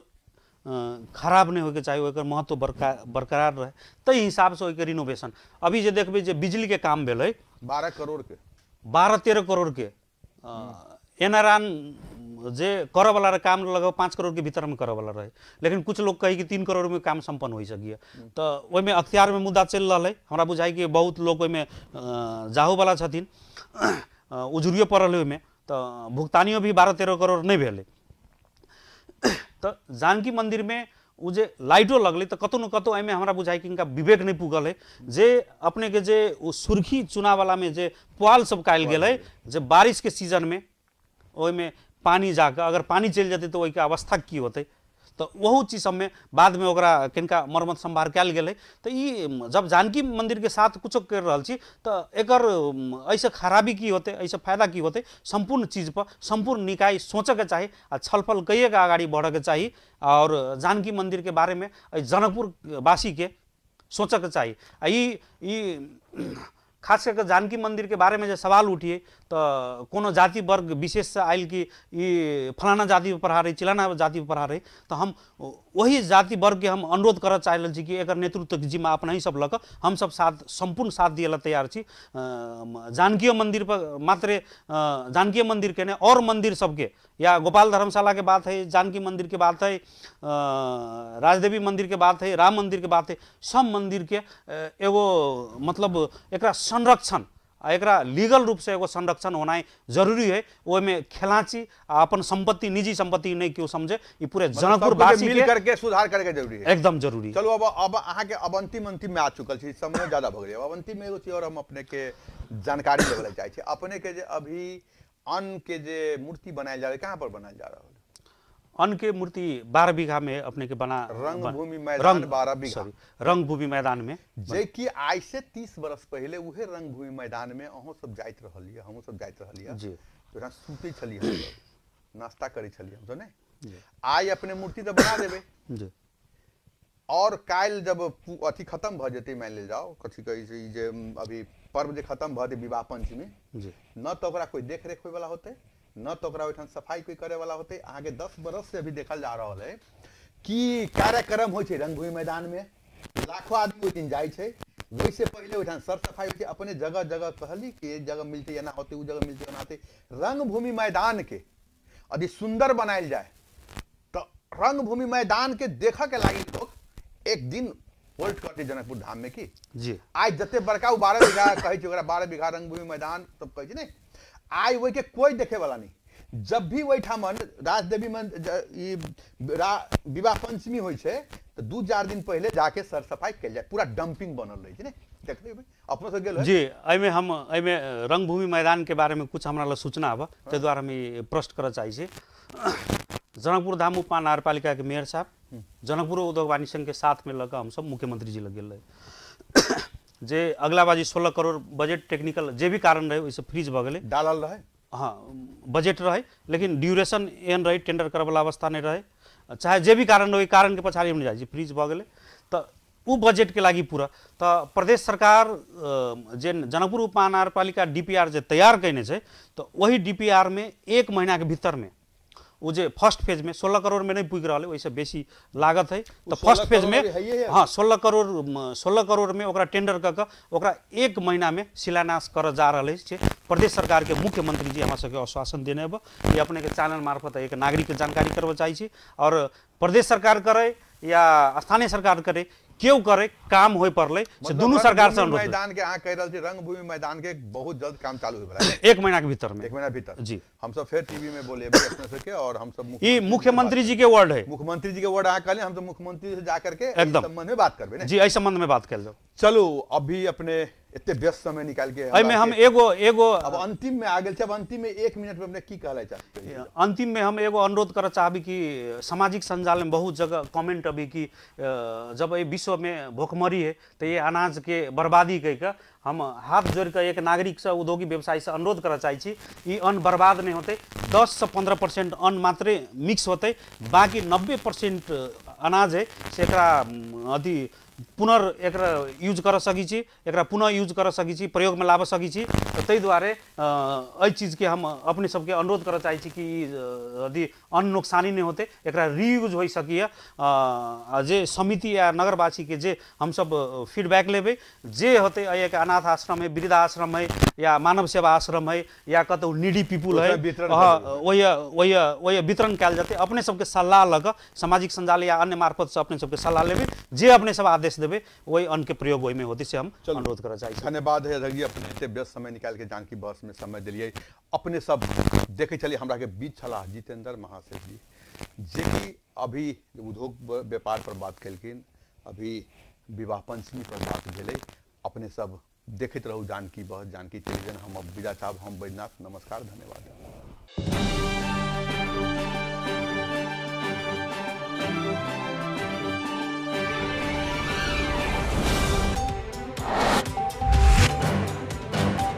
खराब नहि होइके चाही ओकर महत्व बरका बरकरार रहे। ताहि हिसाबसँ ओहिके रिनोवेशन अभी जे देखबै जे बिजलीके काम भेलै बारह करोड़ के बारह तेरह करोड़के एनआरआन जे करऽवला रहे काम लगभग पाँच करोड़ के भीतर में भीतरमे करऽवला रहे। लेकिन कुछ लोग कही कि तीन करोड़ में काम संपन्न होइ सकैए। तऽ ओहिमे अख्तियारमे मुद्दा चल रहा है। हमरा बुझाइ कि बहुत लोग ओहिमे अ, जाहोवला छथिन। उजुरियो पड़ल है ओहिमे तऽ भुगतानियो भी बारह तेरह करोड़ नहीं भेलै तऽ जानकी मन्दिरमे उ जे लाइटो लगलै तऽ कतहु ने कतहु एहिमे हमरा बुझाइ कि इनका विवेक नहीं पुगल है। जे अपनेके जे ओ सुर्खी चुनाववलामे जे पुआल सब कायल है जे बारिशके सीजनमे ओहिमे पानी जाकऽ अगर पानी चलि जेतै तऽ ओहिके अवस्था की होतै? तऽ ओहू चीज़ सबमे बादमे ओकरा किनका मरम्मत सम्भार गेलै। तऽ ई म, जब जानकी मन्दिरके साथ कुछो करि रहल छी तऽ म, खराबी की होतै एहिसँ फ़ायदा की होतै? सम्पूर्ण चीजपर सम्पूर्ण निकाय सोचऽके चाही आ छलफल कैके अगाडि बढ़ऽके चाही और जानकी मंदिर मन्दिरके बारेमे एहि जनकपुरवासीके सोचऽके चाही। आ ई ई खास करके जानकी मंदिर के बारे में जे सवाल उठिए तो जाति वर्ग, विशेष से आयल कि फलाना जाति पर पढ़ा रही चिलाना जाति पर पढ़ा रही तो हम वही जाति वर्ग के हम अनुरोध करऽ चाह रहल छी कि एकर नेतृत्व के जिम्मा अपना ही सब लऽ हम सब साथ संपूर्ण साथ दिए तैयार छी। जानकीय मंदिर पर मात्र जानकीय मंदिर के ने, और मंदिर सबके, या गोपाल धर्मशाला के बात है, जानकी मंदिर के बात है राजदेवी मंदिर के बात है, राम मंदिर के बात है, सब मंदिर के एगो मतलब एकरा संरक्षण आ एकरा लीगल रूप से एगो संरक्षण होना ज़रूरी है। ओहिमे खेलाची आ अपन संपत्ति निजी संपत्ति नहीं केओ समझे ई पूरे जनकपुर सबके वासी मिल के करके सुधार करके ज़रूरी है। एकदम ज़रूरी चलो अब अब अहाँके अब अंतिम अंतिम में आ चुकल छी समय ज़्यादा गेलै। अब अंतिम में एगो चीज़ और हम अपने के जानकारी लेवल चाहे छी। अपने के जे अभी अन्न के जे मूर्ति बनायल जा रहल है कहाँ पर बनायल जा रहा है अन्न के मूर्ति बारह बीघा में अपने के बना रंगभूमि मैदान रंग- 12 बीघा। रंगभूमि मैदान में जे कि आज से तीस बरस पहले उहे रंगभूमि मैदान में अहूँ सब जाइत रहलिए हमहूँ सब जाइत रहलिए जी। तो सुते छलिए नाश्ता करै छलिए हम सबने? आइ अपने मूर्ति तो बना देबै। जी। और काल्हि जब अथी खत्म भ जेतै मानि लेल जाओ कथी कहै जे अभी पर्व जे खत्म भऽ जेतै विवाह पंचमी जी। न तो ओकरा कोई देख रेख होय वाला होते? न तो ओकरा सफ़ाई कोई करे वाला होते अहाँके दस बरस से अभी देखल जा रहा है कि कार्यक्रम होइ छै रंगभूमि मैदान में। लाखों आदमी ओहि दिन जाइ छै। वैसे पहिले ओहिठाम सर सफ़ाई होइ छै। अपने जगह जगह कहली कि एक जगह मिलते एना होते जगह मिलते एना होते। रंगभूमि मैदान के यदि सुंदर बनायल जाए तो रंगभूमि मैदान के देख के लागि लोग एक दिन होल्ड करते जनकपुर धाम में की? जी। आज जते बड़का बारह बीघा कहै बारह बीघा रंगभूमि मैदान सब कहै ने? आइ ओहि के कोई देखे वाला नहीं। जब भी ओहिठाम राजदेवी मन ज- ई रा- विवाह पंचमी होइ छै तऽ दू चार दिन पहिले जाके सर सफ़ाई कयल जाय पूरा डंपिंग बनल रहै छै ने। अपनो सब गेल? जी एहिमे हम एहिमे रंगभूमि मैदान के बारे में कुछ हमरा लग सूचना अब ताहि दुआरे हम ई प्रश्न करऽ चाहै छी। जनकपुर धाम उप महानगरपालिका के मेयर साहब जनकपुर उद्योग वाणिज्य संघ के साथ में लऽ कऽ हमसब मुख्यमंत्री जी लग गेल रहे। जे अगला बाजी सोलह करोड़ बजट टेक्निकल जे भी कारण रहे ओहिसँ फ्रीज भऽ गेलै। डालल रहै? हाँ बजट रहे लेकिन ड्यूरेशन एहन रहे टेंडर करे वाला अवस्था नहीं रहे। चाहे जे भी कारण रहे ओहि कारण के पछाड़ी हम नहीं जाइ छी फ्रीज भऽ गेलै। तऽ उ बजट के लागि पूरा। तऽ प्रदेश सरकार जे जनकपुर उप महानगरपालिका डीपीआर जे तैयार कयने छै तऽ वही डीपीआर में एक महीना के ओ जे फर्स्ट फेज में सोलह करोड़ में नहीं पुगि रहल है बेसी लागत है। 16 फर्स्ट फेज में है। हाँ सोलह करोड़ सोलह करोड़ में ओकरा टेंडर कऽ ओकरा एक महीना में शिलान्यास करऽ जा रहल छै। प्रदेश सरकार के मुख्यमंत्री जी हमरा सबके आश्वासन देने बा ये अपने के चैनल मार्फत एक नागरिक के जानकारी करबऽ चाहै छी। और प्रदेश सरकार करे या स्थानीय सरकार करे केओ करे? काम हो पड़े से मतलब दुनू सरकार से अनुरोध मैदान के अहाँ कह रहल छी रंगभूमि मैदान के बहुत जल्द काम चालू हो है एक महीना के भीतर में। एक महीना भीतर। जी। हम सब फिर टीवी में बोले अपने सबके और हम सब ई मुख्यमंत्री जी के वर्ड है। मुख्यमंत्री जी के वर्ड अहाँ कहले हम तो मुख्यमंत्री से जाकर के इस एकदम। संबंध में बात करबे जी एहि संबंध में बात कर लो चलो अभी अपने इतने व्यस्त समय निकाल के एहिमे हम एगो एगो अब अंतिम में आ गेल छै अब अंतिम में एक मिनट में अपने की कहले चाहते? अंतिम में हम एगो अनुरोध करऽ चाहबी कि सामाजिक संजाल में बहुत जगह कमेंट अभी कि जब ये विश्व में भूखमरी है तो ये अनाज के बर्बादी कह के हम हाथ जोड़ के एक नागरिक से उद्योगी व्यवसायी से अनुरोध करऽ चाहै छी ई अन्न बर्बाद नहीं होते दस से पंद्रह परसेंट अन्न मात्रे मिक्स होते बाकी नब्बे परसेंट अनाज है से म, अथी पुनर एकरा यूज कर सकै एकरा पुनः यूज कर सकै छी प्रयोग में लाबऽ सकै छी अ, एहि चीजके हम अपने सबके अनुरोध करऽ चाहै छी कि यदि अन्न नुकसानी नहीं होते एकरा रीयूज हो सकैए अ, जे समिति या नगरवासी के जे हमसब फीडबैक लेबै जे होते एक अनाथ आश्रम है वृद्धाश्रम है या मानव सेवा आश्रम है या कतहु नीडी पीपुल है करै वही वही वही वितरण कयल जेतै। अपने सबके सलाह कऽ सामाजिक संजाल या अन्य मार्फत से अपने सबके सलाह लेबै जे अपने सब आदेश देबै वही अन्न के प्रयोग ओहिमे होतै से हम अनुरोध करऽ चाहै छी। धन्यवाद है अपने व्यस्त समय निकाल के जानकी बस में समय दिलिए। अपने सब देखे चलिए, हमरा के बीच छला जितेंद्र महासेठ जी। जे कि अभी उद्योग व्यापार पर बात केलखिन, अभी विवाह पंचमी पर बात भले, अपने सब देखते रहू, जानकी बहुत जानकी टेलीविज़न हम अब विदा साहब हम बैजनाथ नमस्कार, धन्यवाद।